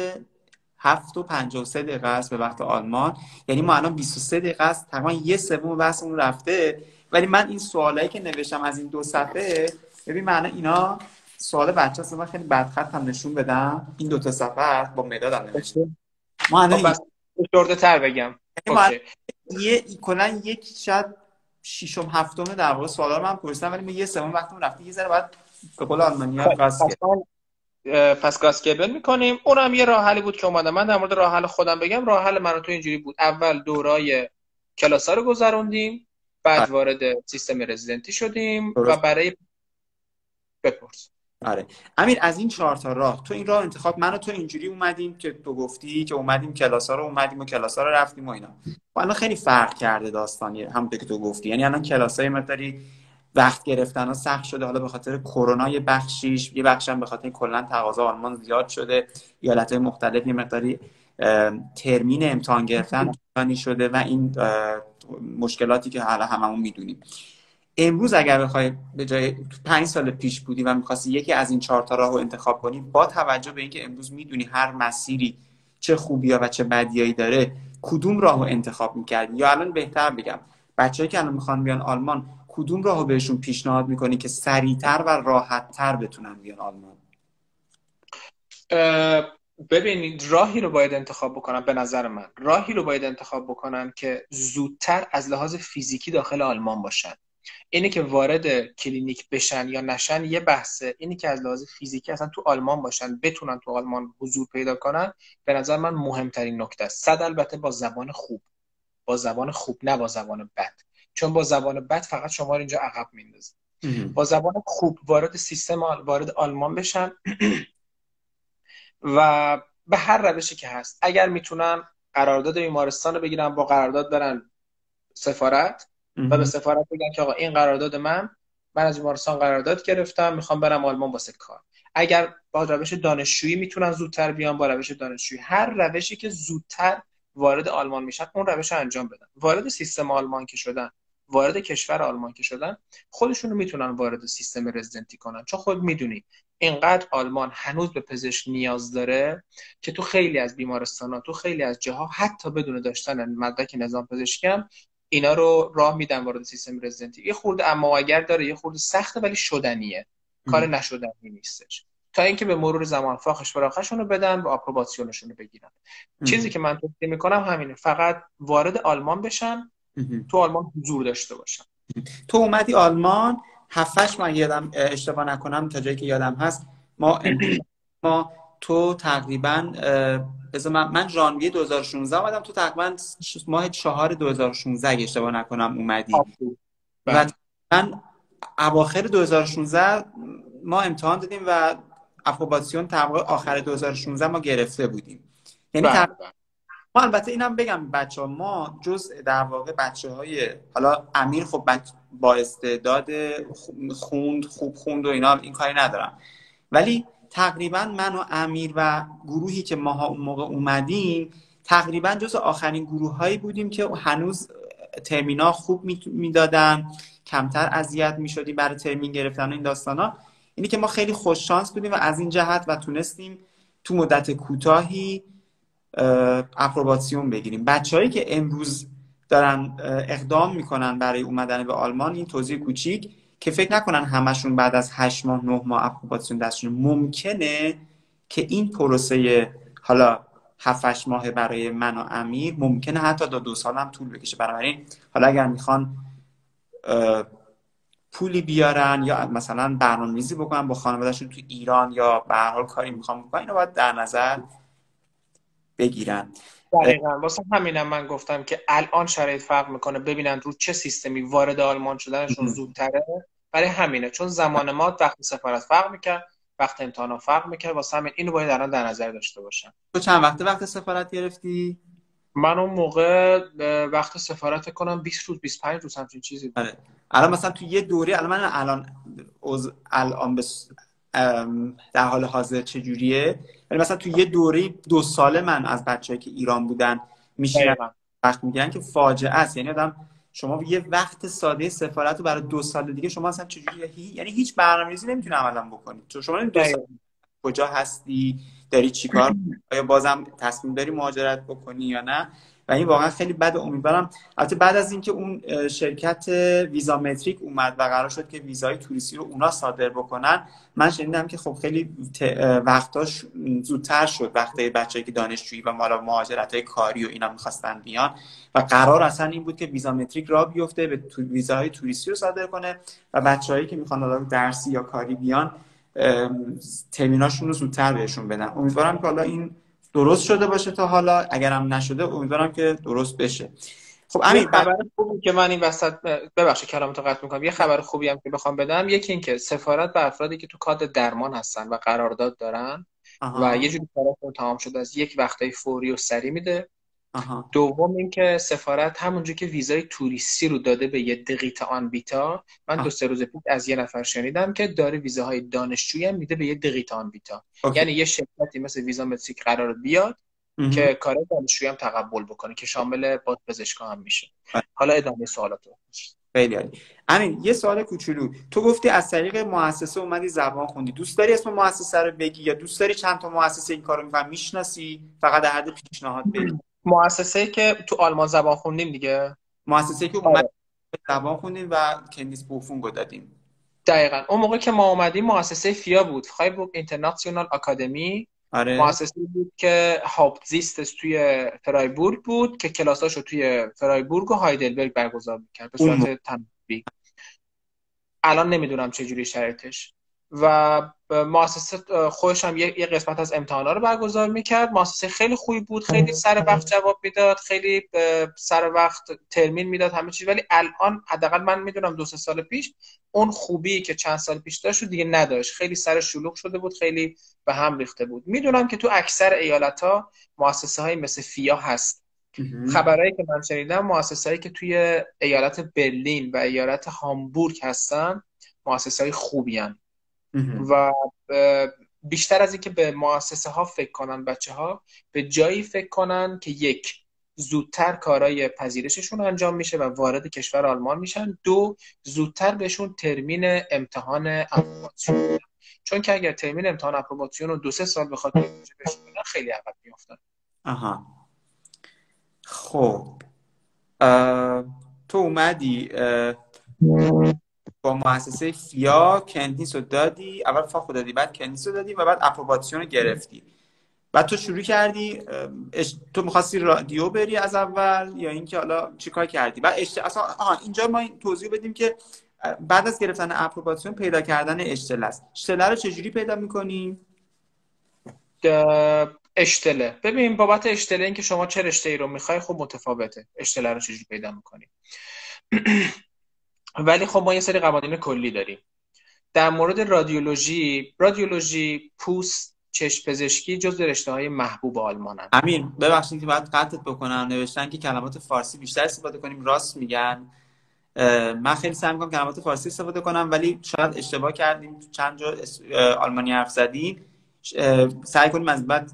هفت و پنج و سه دقیقه است به وقت آلمان. یعنی ما الان 23 دقیقه است. تقریبا یه سوم بحثمون رفته. ولی من این سوالایی که نوشتم از این دو صفحه ببین معنی اینا سوال بچه هست من خیلی بدخط هم نشون بدم. این دو تا صفحه با مداد هم نوشته ما الان خب تر بگم. یعنی یه کلا یک شاید ششم هفتم در واقع سوالا رو من پرسیدم ولی یه سوم وقتمون رفته. یه ذره بعد به قول آلمانی‌ها گاز پس گاز کیبل می‌کنیم. اونم یه راه حلی بود که اومدم. من در مورد راه حل خودم بگم. راه حل من تو اینجوری بود. اول دورای کلاسا رو گذروندیم. بعد بله. وارد سیستم رزیدنتی شدیم و برای بپرس. آره. امیر از این چهار تا راه تو این راه انتخاب من و تو اینجوری اومدیم که تو گفتی که اومدیم کلاسا رو اومدیم و کلاسا رو رفتیم و اینا. و خب الان خیلی فرق کرده داستانی هم که تو گفتی. یعنی الان کلاسای مقداری وقت گرفتن ها سخت شده. حالا به خاطر کرونا یه بخشیش یه بخشم به خاطر کلا تقاضا آلمان زیاد شده. ایالت های مختلف یه مقداری ترمین امتحان گرفتن شده و این مشکلاتی که حالا هممون می‌دونیم. امروز اگر بخوای به جای پنج سال پیش بودی و می‌خواستی یکی از این چهار تا راه رو انتخاب کنی با توجه به اینکه امروز می‌دونی هر مسیری چه خوبی و چه بدیایی داره کدوم راه رو انتخاب می‌کردی؟ یا الان بهتر بگم بچه‌ای که الان می‌خوان بیان آلمان کدوم راه رو بهشون پیشنهاد می‌کنی که سریعتر و راحتتر بتونن بیان آلمان؟ ببینید راهی رو باید انتخاب بکنم به نظر من راهی رو باید انتخاب بکنم که زودتر از لحاظ فیزیکی داخل آلمان باشن. اینی که وارد کلینیک بشن یا نشن یه بحثه. اینی که از لحاظ فیزیکی اصلا تو آلمان باشن بتونن تو آلمان حضور پیدا کنن به نظر من مهمترین نکته است. صد البته با زبان خوب. با زبان خوب نه با زبان بد. چون با زبان بد فقط شما رو اینجا عقب میندازه. با زبان خوب وارد سیستم وارد آلمان بشن و به هر روشی که هست. اگر می‌تونن قرارداد بیمارستان رو بگیرن با قرارداد برن سفارت و به سفارت بگن که آقا این قرارداد من من از بیمارستان قرارداد گرفتم می‌خوام برم آلمان واسه کار. اگر با روش دانشجویی می‌تونن زودتر بیان با روش دانشجویی. هر روشی که زودتر وارد آلمان میشن اون روش رو انجام بدن. وارد سیستم آلمان که شدن وارد کشور آلمان که شدن خودشون رو می‌تونن وارد سیستم رزیدنتی کنن. چون خود می‌دونی اینقدر آلمان هنوز به پزشک نیاز داره که تو خیلی از بیمارستان ها تو خیلی از جاها حتی بدون داشتن مدرک نظام پزشکی هم اینا رو راه میدن وارد سیستم رزیدنتی. یه خورده اما اگر داره یه خورده سخته ولی شدنیه. کار نشدنی نیستش. تا اینکه به مرور زمان فاخش فراخشون رو بدن و آپروباسیونشون رو بگیرن. چیزی که من توصیه می‌کنم همینه. فقط وارد آلمان بشن تو آلمان حضور داشته باشن. تو اومدی آلمان هفتش من یادم اشتباه نکنم تا جایی که یادم هست. ما ما تو تقریبا من, من ژانویه 2016 اومدم تو تقریبا ماه چهار 2016 اگه اشتباه نکنم اومدی. و من اواخر 2016 ما امتحان دادیم و اپروباسیون طبق آخر 2016 ما گرفته بودیم. یعنی بله، بله. ما البته اینم بگم بچه ها ما جز در واقع بچه های حالا امیر خب با استعداد خوند خوب خوند و اینا این کاری ندارم. ولی تقریبا من و امیر و گروهی که ماها اون موقع اومدیم تقریبا جز آخرین گروه هایی بودیم که هنوز ترمینا خوب می‌دادن کمتر اذیت می‌شدیم برای ترمین گرفتن این داستان ها اینی که ما خیلی خوش شانس بودیم و از این جهت و تونستیم تو مدت کوتاهی اپروباسیون بگیریم. بچههایی که امروز دارن اقدام می‌کنن برای اومدن به آلمان این توضیح کوچیک. که فکر نکنن همشون بعد از هشت ماه نه ماه اپروباسیون دستشون. ممکنه که این پروسه حالا هفت ماه برای من و امیر ممکنه حتی تا دو سال هم طول بکشه. بنابراین حالا اگر می‌خوان پولی بیارن یا مثلا برنامه‌ریزی بکنن با خانوادهشون تو ایران یا به هر حال کاری می‌خوان بکنن اینو باید در نظر بگیرن. دقیقا. واسه همینم من گفتم که الان شرایط فرق می‌کنه. ببینن رو چه سیستمی وارد آلمان شدنشون زودتره. برای همینه. چون زمان ما وقت سفارت فرق می‌کرد وقت امتحانا فرق می‌کرد واسه همین اینو باید الان در نظر داشته باشن تو چند وقت وقت سفارت گرفتی؟ من اون موقع وقت سفارت کنم 20 روز 25 روز همچین چیزی آره. الان مثلا تو یه دوره الان من الان الان بس... در حال حاضر چجوریه؟ ولی مثلا تو یه دوره دو ساله من از بچه‌ای که ایران بودن میشینن. وقت میگن که فاجعه است. یعنی آدم شما یه وقت ساده سفارت رو برای دو سال دیگه شما اصلا چجوری یعنی هیچ برنامه‌ریزی نمی‌تونه عملا بکنید چون شما دو سال کجا هستی داری چیکار آیا بازم تصمیم داری مهاجرت بکنی یا نه. و این واقعا خیلی بد امیدوارم. البته بعد از اینکه اون شرکت ویزا متریک اومد و قرار شد که ویزای توریستی رو اونا صادر بکنن من شنیدم که خب خیلی وقتاش زودتر شد وقتی بچه‌ای که دانشجویی و مالا مهاجرت های کاری و اینا می‌خواستن بیان. و قرار اصلا این بود که ویزا متریک را بیفته به ویزاهای توریستی رو صادر کنه و بچههایی که می‌خوان درسی یا کاری بیان ترمیناشون رو زودتر بهشون بدن. امیدوارم که حالا این درست شده باشه تا حالا. اگرم نشده امیدوارم که درست بشه. خب امین خبر خوبی که من این وسط ببخشید کلامتو قطع می‌کنم. یه خبر خوبی هم که بخوام بدم یکی این که سفارت به افرادی که تو کاد درمان هستن و قرارداد دارن و یه جوری کاراتون تمام شده از یک وقتای فوری و سری میده. دوم اینکه سفارت همونجا که ویزای توریستی رو داده به یه دقیقه آن بیتا من دو سه روز پیش از یه نفر شنیدم که داره ویزاهای دانشجویی هم میده به یه دقیقه آن بیتا یعنی یه شرکتی مثل ویزا متریک قرار بیاد که کار دانشجویی هم تقبل بکنه که شامل باد پزشکا هم میشه. حالا ادامه سوالاتو. خیلی عالی. امین یه سوال کوچولو. تو گفتی از طریق مؤسسه اومدی زبان خوندی. دوست داری اسم مؤسسه رو بگی یا دوست داری چند تا مؤسسه این کارو می‌کنن می‌شناسی؟ فقط در حد پیشنهاد بگی مؤسسه که تو آلمان زبان خوندیم دیگه. مؤسسه که اومد زبان خوندیم و کندیس بوفونگو دادیم. دقیقا. اون موقع که ما اومدیم مؤسسه فیا بود. فایبورگ اینترنشنال آکادمی آره. مؤسسه بود که هاپزیست توی فرایبورگ بود که کلاساشو توی فرایبورگ و هایدلبرگ برگزار می‌کرد. به صورت تنبیه. الان نمی‌دونم چه جوری شرایطش. و مؤسسه خودش هم یه قسمت از امتحانا رو برگزار می‌کرد. مؤسسه خیلی خوبی بود خیلی سر وقت جواب می‌داد خیلی سر وقت ترمین می‌داد همه چیز. ولی الان حداقل من می‌دونم دو سه سال پیش اون خوبی که چند سال پیش داشت رو دیگه نداشت. خیلی سر شلوغ شده بود خیلی به هم ریخته بود. می‌دونم که تو اکثر ایالت ها مؤسسه های مثل فیا هست. خبرهایی که من شنیدم مؤسسهایی که توی ایالت برلین و ایالت هامبورگ هستن مؤسسه های خوبی هن. و بیشتر از اینکه به مؤسسه ها فکر کنن بچه ها به جایی فکر کنن که یک زودتر کارای پذیرششون انجام میشه و وارد کشور آلمان میشن. دو زودتر بهشون ترمین امتحان اپروباسیون چون که اگر ترمین امتحان اپروباسیون رو دو سه سال بخواد بشن خیلی عقب میافتن. آها. خب. تو اومدی با مؤسسه فیا کنتیس رو دادی. اول فاخو دادی بعد کنتیس رو دادی و بعد اپروباسیون رو گرفتی. بعد تو شروع کردی تو می‌خواستی رادیو بری از اول یا اینکه حالا چیکار کردی؟ بعد اشت... اصلا آها اینجا ما توضیح بدیم که بعد از گرفتن اپروباسیون پیدا کردن اشتله است. اشتله رو چجوری پیدا می‌کنیم اشتله ببین بابت اشتله اینکه شما چه رشته ای رو می‌خوای خب متفاوته. اشتله رو چجوری پیدا می‌کنیم ولی خب ما یه سری قوانین کلی داریم. در مورد رادیولوژی رادیولوژی پوست چشم پزشکی جز رشته های محبوب آلمانن. امین ببخشید که باید قطعت بکنم. نوشتن که کلمات فارسی بیشتر استفاده کنیم راست میگن. من خیلی سعی می‌کنم کلمات فارسی استفاده کنم ولی شاید اشتباه کردیم. چند جا آلمانی حرف زدیم سعی کنیم از بعد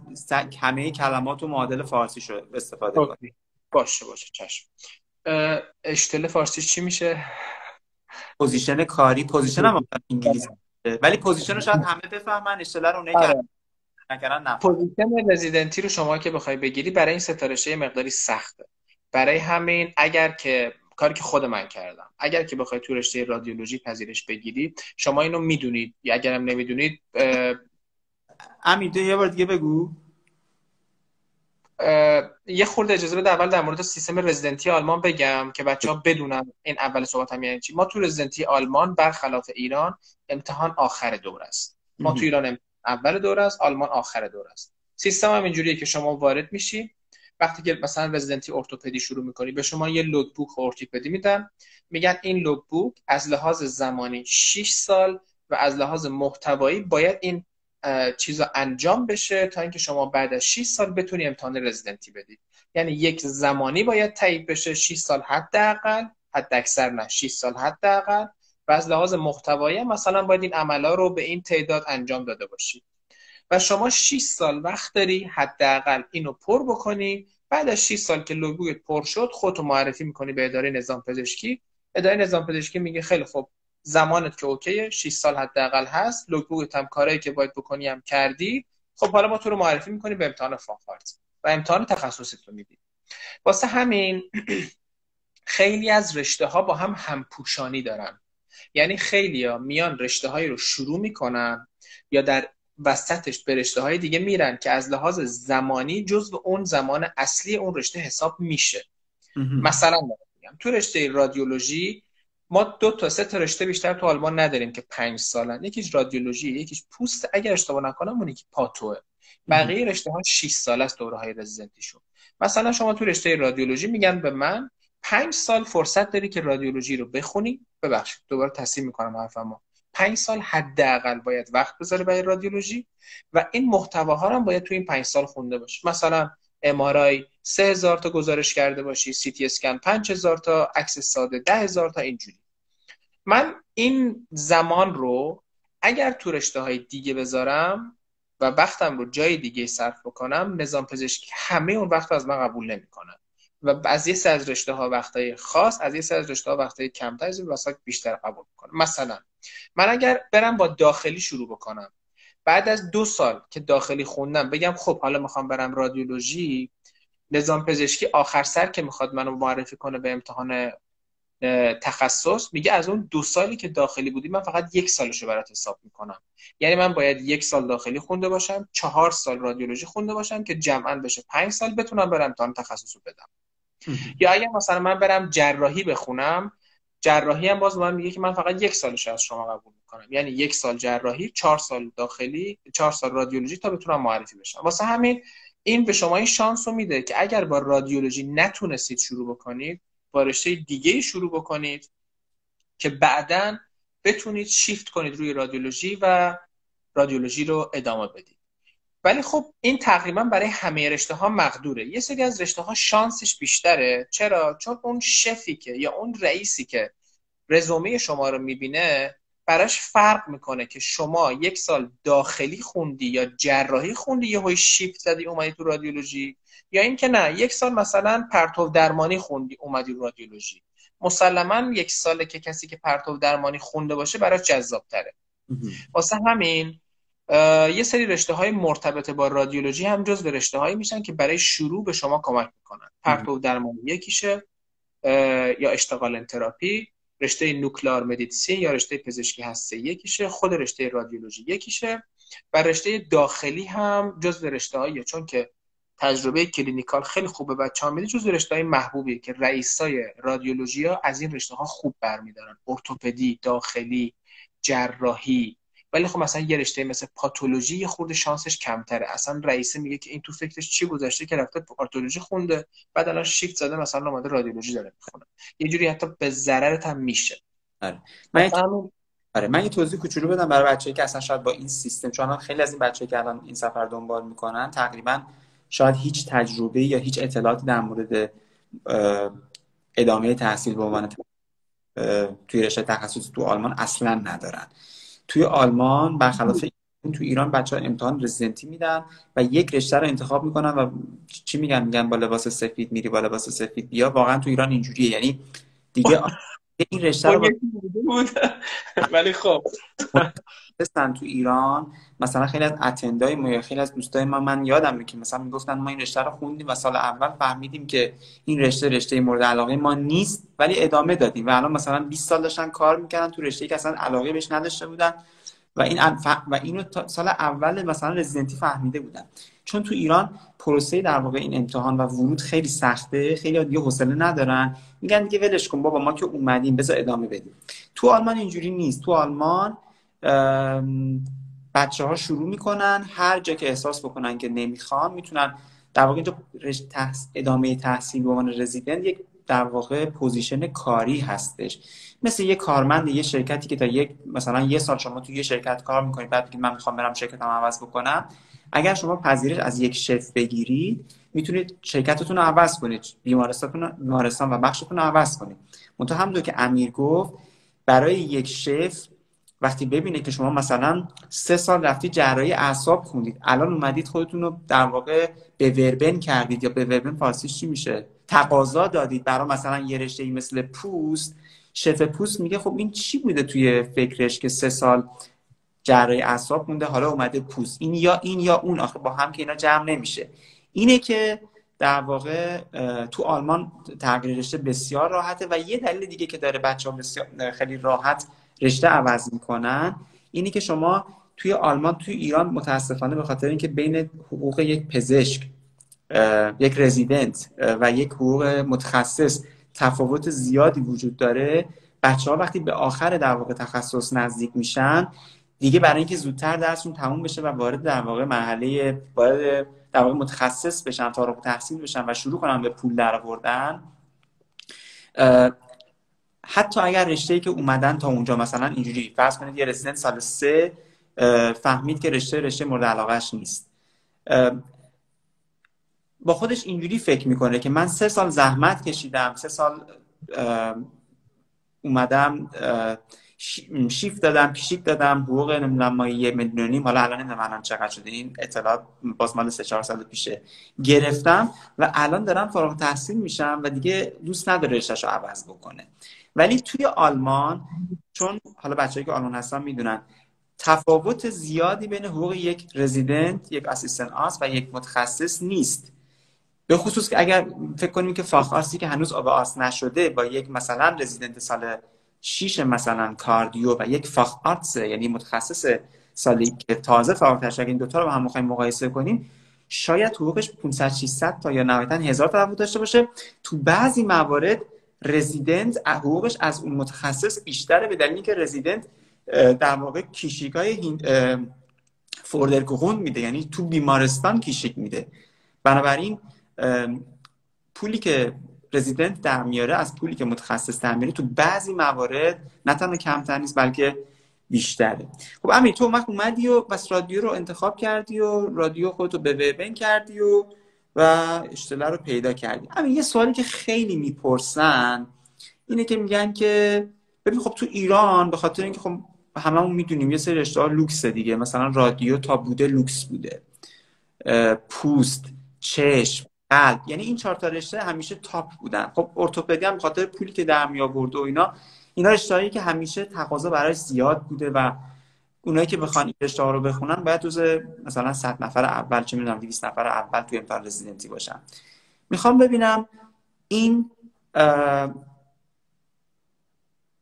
همه کلمات و معادل فارسی شو استفاده کنیم. باشه باشه چشم. Stelle فارسی چی میشه؟ position کاری position هم انگلیسی ولی position رو شاید همه بفهمن Stelle رو آره. نکردن position رزیدنتی رو شما که بخوای بگیری برای این سه تا رشته مقداری سخته. برای همین اگر که کاری که خود من کردم. اگر که بخوای تو رشته رادیولوژی پذیرش بگیری شما اینو می‌دونید. یا اگرم نمی‌دونید امین یه بار دیگه بگو. یه خورده اجازه بده اول در مورد سیستم رزیدنتی آلمان بگم که بچه ها بدونن این اول صحبت هم یعنی چی. ما تو رزیدنتی آلمان برخلاف ایران امتحان آخر دور است. ما تو ایران اول دور است آلمان آخر دور است. سیستم هم اینجوریه که شما وارد میشی. وقتی که مثلا رزیدنتی ارتوپدی شروع می‌کنی به شما یه لوگ بوک ارتوپدی میدن. میگن این لوگ بوک از لحاظ زمانی 6 سال و از لحاظ محتوایی باید این چیزا انجام بشه تا اینکه شما بعد از 6 سال بتونی امتحان رزیدنتی بدی یعنی یک زمانی باید تایید بشه 6 سال حداقل حد اکثر نه 6 سال حداقل. و از لحاظ محتوایی مثلا باید این عملا رو به این تعداد انجام داده باشی. و شما 6 سال وقت داری حداقل اینو پر بکنی. بعد از 6 سال که لوگویت پر شد خودتو معرفی می‌کنی به اداره نظام پزشکی. اداره نظام پزشکی میگه خیلی خوب زمانت که اوکیه 6 سال حداقل هست. لوگویت هم کارهایی که باید بکنی هم کردی. خب حالا ما تو رو معرفی می‌کنیم به امتحان فاخارت و امتحان تخصصی تو میدی. واسه همین خیلی از رشته ها با هم همپوشانی دارن. یعنی خیلی ها میان رشته هایی رو شروع می‌کنن یا در وسطش به رشته های دیگه میرن که از لحاظ زمانی جزو اون زمان اصلی اون رشته حساب میشه. مثلا تو رشته رادیولوژی ما دو تا سه تا رشته بیشتر تو آلمان نداریم که پنج سالن. یکیش رادیولوژی یکیش پوست. اگر اشتباه نکنم اون یکی پاتوه بقیه رشته ها 6 سال است دوره های رزیدنتیشون. مثلا شما تو رشته رادیولوژی میگن به من پنج سال فرصت داری که رادیولوژی رو بخونی. ببخشید دوباره تصحیح می‌کنم حرفمو. پنج سال حداقل باید وقت بذاره برای رادیولوژی و این محتواها هم باید تو این پنج سال خونده باشه مثلا سه هزار تا گزارش کرده باشی سی تی اسکن پنج هزار تا عکس ساده ده هزار تا اینجوری. من این زمان رو اگر تو رشته های دیگه بذارم و وقتم رو جای دیگه صرف بکنم نظام پزشکی همه اون وقت از من قبول نمی‌کنن و از یه سری از رشته ها وقتای خاص از یه سری از رشته ها وقتای کمتر از بیشتر قبول کنم مثلا من اگر برم با داخلی شروع بکنم بعد از دو سال که داخلی خوندم بگم خب حالا می‌خوام برم رادیولوژی نظام پزشکی آخر سر که می‌خواد منو معرفی کنه به امتحان تخصص میگه از اون دو سالی که داخلی بودی من فقط یک سالشو برات حساب می‌کنم. یعنی من باید یک سال داخلی خونده باشم چهار سال رادیولوژی خونده باشم که جمعا بشه پنج سال بتونم برم امتحان تخصص رو بدم یا اگر مثلا من برم جراحی بخونم جراحی هم باز من میگه که من فقط یک سالش از شما قبول می‌کنم. یعنی یک سال جراحی چهار سال داخلی چهار سال رادیولوژی تا بتونم معرفی بشم. واسه همین این به شما این شانس رو میده که اگر با رادیولوژی نتونستید شروع بکنید با رشته دیگه شروع بکنید که بعدا بتونید شیفت کنید روی رادیولوژی و رادیولوژی رو ادامه بدید. ولی خب این تقریبا برای همه رشته ها مقدوره. یه سری از رشته ها شانسش بیشتره. چرا؟ چون اون شفی که یا اون رئیسی که رزومه شما رو می‌بینه براش فرق می‌کنه که شما یک سال داخلی خوندی یا جراحی خوندی یه های شیفت زدی اومدی تو رادیولوژی یا اینکه نه یک سال مثلا پرتو درمانی خوندی اومدی رادیولوژی. مسلما یک ساله که کسی که پرتو درمانی خونده باشه براش جذاب تره واسه همین یه سری رشته های مرتبط با رادیولوژی هم جز به رشته هایی میشن که برای شروع به شما کمک می‌کنن. پرتو درمانی یکیشه یا اشتغال انتراپی رشته نوکلار مدیسین یا رشته پزشکی هسته یکیشه خود رشته رادیولوژی یکیشه و رشته داخلی هم جز رشته هایی چون که تجربه clinical خیلی خوبه بچه ها میده جز رشته های محبوبیه که رئیسای رادیولوژی ها از این رشته ها خوب برمیدارن. ارتوپدی داخلی جراحی ولی خب مثلا یه رشته مثل پاتولوژی یه خورده شانسش کمتره. اصلا رئیسه میگه که این تو فکرش چی گذاشته که رفته پاتولوژی خونده بعد الان شیفت زده مثلا اومده رادیولوژی داره می‌خونه. یه جوری حتی به ضررت هم میشه. آره. من آره من یه توضیح کوچولو بدم برای بچه‌ای که اصلا شاید با این سیستم چون خیلی از این بچه‌ای که الان این سفر دنبال می‌کنن تقریبا شاید هیچ تجربه یا هیچ اطلاعاتی در مورد ادامه تحصیل به عنوان توی رشته تخصص تو آلمان اصلا ندارن. توی آلمان برخلاف تو ایران بچه ها امتحان رزیدنتی میدن و یک رشته رو انتخاب می‌کنن و چی میگن؟ میگن با لباس سفید میری با لباس سفید بیا. واقعا تو ایران اینجوریه. یعنی دیگه این رشته رو ولی خب. هستن تو ایران. مثلا خیلی از اتندای ما خیلی از دوستای ما من یادم که مثلا می‌گفتن ما این رشته رو خوندیم و سال اول فهمیدیم که این رشته رشته مورد علاقه ما نیست ولی ادامه دادیم و الان مثلا 20 سال داشتن کار می‌کردن تو رشته که اصلا علاقه بهش نداشته بودن و این و اینو سال اول مثلا رزیدنتی فهمیده بودن. چون تو ایران پروسه در واقع این امتحان و ورود خیلی سخته خیلی دیگه حوصله ندارن. میگن دیگه ولش کن بابا ما که اومدیم بذار ادامه بدیم. تو آلمان اینجوری نیست. تو آلمان بچه ها شروع می‌کنن هر جا که احساس بکنن که نمی‌خوان می‌تونن در واقع اینجا ادامه تحصیل به عنوان رزیدنت یک در واقع position کاری هستش. مثل یه کارمند یه شرکتی که تا یک مثلا یه سال شما تو یه شرکت کار می‌کنید بعد بگید من می‌خوام برم شرکتم عوض بکنم. اگر شما پذیرش از یک Chef بگیرید می‌تونید شرکتتون رو عوض کنید بیمارستان بیمارستان و بخشتون رو عوض کنید. منتها همونطور که امیر گفت برای یک شف وقتی ببینه که شما مثلا سه سال رفتی جراحی اعصاب خوندید الان اومدید خودتون رو در واقع به وربن کردید یا به وربن فارسیش چی میشه؟ تقاضا دادید برای مثلا یه رشته ای مثل پوست. شف پوست میگه خب این چی بوده توی فکرش که سه سال جراحی اعصاب مونده حالا اومده پوست. این یا این یا اون آخه با هم که اینا جمع نمیشه. اینه که در واقع تو آلمان تغییر رشته بسیار راحته و یه دلیل دیگه که داره بچه ها بسیار خیلی راحت رشته عوض می‌کنن اینی که شما توی آلمان توی ایران متاسفانه به خاطر اینکه بین حقوق یک پزشک یک رزیدنت و یک حقوق متخصص تفاوت زیادی وجود داره بچه ها وقتی به آخر در واقع تخصص نزدیک میشن دیگه برای اینکه زودتر درسشون تموم بشه و وارد در واقع مرحله وارد در واقع متخصص بشن تا تحصیل بشن و شروع کنن به پول در آوردن حتی اگر رشته که اومدن تا اونجا مثلا اینجوری فرض کنید یه رسیدنت سال سه فهمید که رشته رشته مورد علاقهش نیست. با خودش اینجوری فکر می‌کنه که من سه سال زحمت کشیدم سه سال اومدم شیفت دادم پیشیک دادم حقوق نمی‌دونم ما یه میلیون حالا الان نمی‌دونم چقدر شده این اطلاعات باز مال سه چهار سال پیشه گرفتم و الان دارم فارغ تحصیل میشم و دیگه دوست نداره رشتهشو عوض بکنه. ولی توی آلمان چون حالا بچه‌ای که آلمان هستن می‌دونن تفاوت زیادی بین حقوق یک رزیدنت یک اسیستن آس و یک متخصص نیست. به خصوص که اگر فکر کنیم که فاخ آرسی که هنوز آب آس نشده با یک مثلا رزیدنت سال 6 مثلا کاردیو و یک فاخ آرتس یعنی متخصص سالی که تازه فارغ اگر این دوتا رو با هم می‌خوایم مقایسه کنیم شاید حقوقش 500 600 تا یا نهایتا هزار تا داشته باشه. تو بعضی موارد رزیدنت حقوقش از اون متخصص بیشتره به دلیل اینکه رزیدنت در واقع کیشیکای فوردرکوخون میده یعنی تو بیمارستان کیشیک میده. بنابراین پولی که رزیدنت در میاره از پولی که متخصص در میاره تو بعضی موارد نه تنها کمتر نیست بلکه بیشتره. خب امین تو وقت اومدی و بس رادیو رو انتخاب کردی و رادیو خودتو bewerben کردی و و Stelle رو پیدا کردی. امین یه سوالی که خیلی می‌پرسن اینه که میگن که ببین خب تو ایران به خاطر اینکه خب هممون می‌دونیم یه سری رشته لوکس دیگه. مثلا رادیو تا بوده لوکس بوده. پوست چشم قلب. یعنی این چهار تا رشته همیشه top بودن. خب ارتوپدی هم خاطر پولی که درمیاد و اینا اینا رشته‌ای که همیشه تقاضا برای زیاد بوده و اونایی که بخوان رشته ها رو بخونن باید روز مثلا 100 نفر اول چه می‌دونم 200 نفر اول توی امتحان رزیدنتی باشن. می‌خوام ببینم این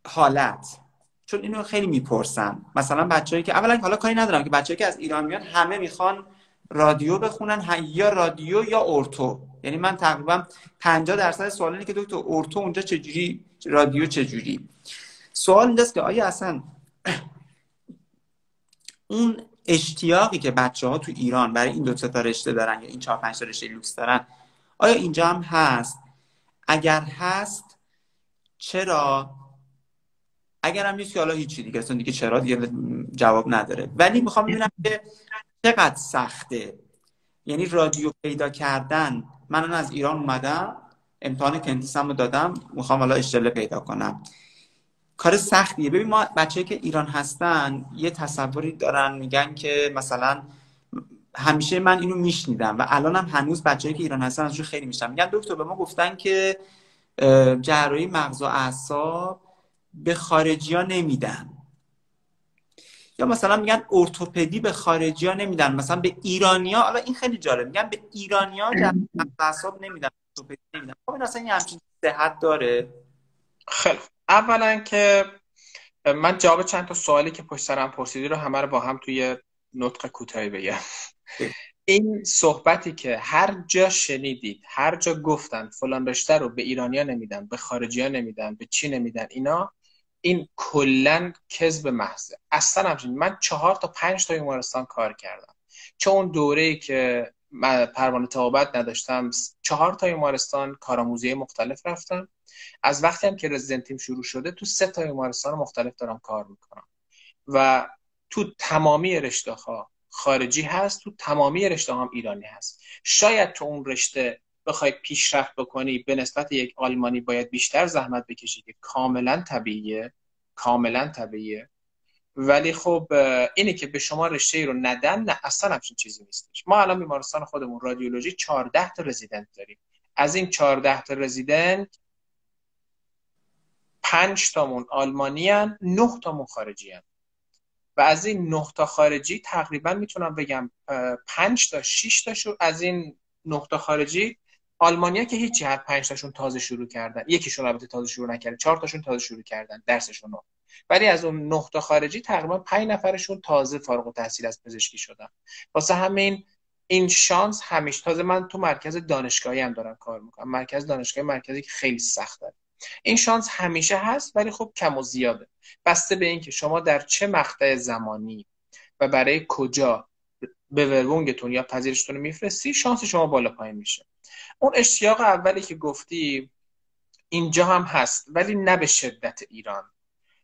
حالت. چون اینو خیلی می‌پرسن. مثلا بچه‌ای که اولا حالا کاری ندارم که بچه‌ای که از ایران میان همه می‌خوان رادیو بخونن یا رادیو یا اورتو یعنی من تقریبا 50 درصد سوال اینه که دکتر اورتو اونجا چجوری رادیو چجوری؟ سوال اینجاست که آیا اصلا اون اشتیاقی که بچه ها تو ایران برای این دو تا رشته دارن یا این چهار پنج رشته لوکس دارن آیا اینجا هم هست؟ اگر هست چرا؟ اگر هم نیست که حالا هیچی دیگه اصلا دیگه چرا دیگه جواب نداره. ولی می‌خوام ببینم که چقدر سخته. یعنی رادیو پیدا کردن. من از ایران اومدم امتحان کنتیسم رو دادم می‌خوام حالا اشتله پیدا کنم. کار سختیه. ببین ما بچه که ایران هستن یه تصوری دارن میگن که مثلا همیشه من اینو میشنیدم و الان هم هنوز بچه‌ای که ایران هستن ازشون خیلی میشنم. میگن دکتر به ما گفتن که جراحی مغز و اعصاب به خارجی ها نمیدن. یا مثلا میگن ارتوپدی به خارجی ها نمیدن. مثلا به ایرانیا حالا این خیلی جالب میگن به ایرانیا اعصاب نمیدن ارتوپدی نمیدن. خب این اصلا این همچین صحت داره. خیلی. اولا که من جواب چند تا سوالی که پشت سرم پرسیدی رو همه رو با هم توی نطق کوتاهی بگم. این صحبتی که هر جا شنیدید هر جا گفتن فلان رشته رو به ایرانیا نمیدن به خارجی ها نمیدن به چی نمیدن اینا این کلا کذب محضه. اصلا همچنین من چهار تا پنج تا بیمارستان کار کردم. چون اون دوره ای که من پروانه تقابت نداشتم چهار تا بیمارستان کارآموزی مختلف رفتم. از وقتی هم که رزیدنتیم شروع شده تو سه تا بیمارستان مختلف دارم کار می‌کنم. و تو تمامی رشته ها خارجی هست تو تمامی رشته هم ایرانی هست. شاید تو اون رشته بخوای پیشرفت بکنی به نسبت یک آلمانی باید بیشتر زحمت بکشی که کاملا طبیعیه کاملا طبیعیه. ولی خب اینه که به شما رشته ای رو ندن نه اصلا همچین چیزی نیستش. ما الان بیمارستان خودمون رادیولوژی 14 تا رزیدنت داریم. از این 14 تا رزیدنت 5 تامون آلمانی هن 9 تامون خارجی هن. و از این 9 تا خارجی تقریبا می‌تونم بگم 5 تا 6 تاشو از این 9 تا خارجی آلمانیا که هیچی هر 5 تاشون تازه شروع کردن. یکیشون البته تازه شروع نکرده 4 تاشون تازه شروع کردن درسشون رو. ولی از اون 9 تا خارجی تقریبا 5 نفرشون تازه فارغ التحصیل از پزشکی شدن. واسه همین این شانس همیشه تازه من تو مرکز دانشگاهی هم دارم کار می‌کنم. مرکز دانشگاهی مرکزی که خیلی سخته. این شانس همیشه هست ولی خب کم و زیاده. بسته به اینکه شما در چه مقطع زمانی و برای کجا به ورونگتون یا پذیرشتون میفرستی شانس شما بالا پایین میشه. اون اشتیاق اولی که گفتی اینجا هم هست ولی نه به شدت ایران.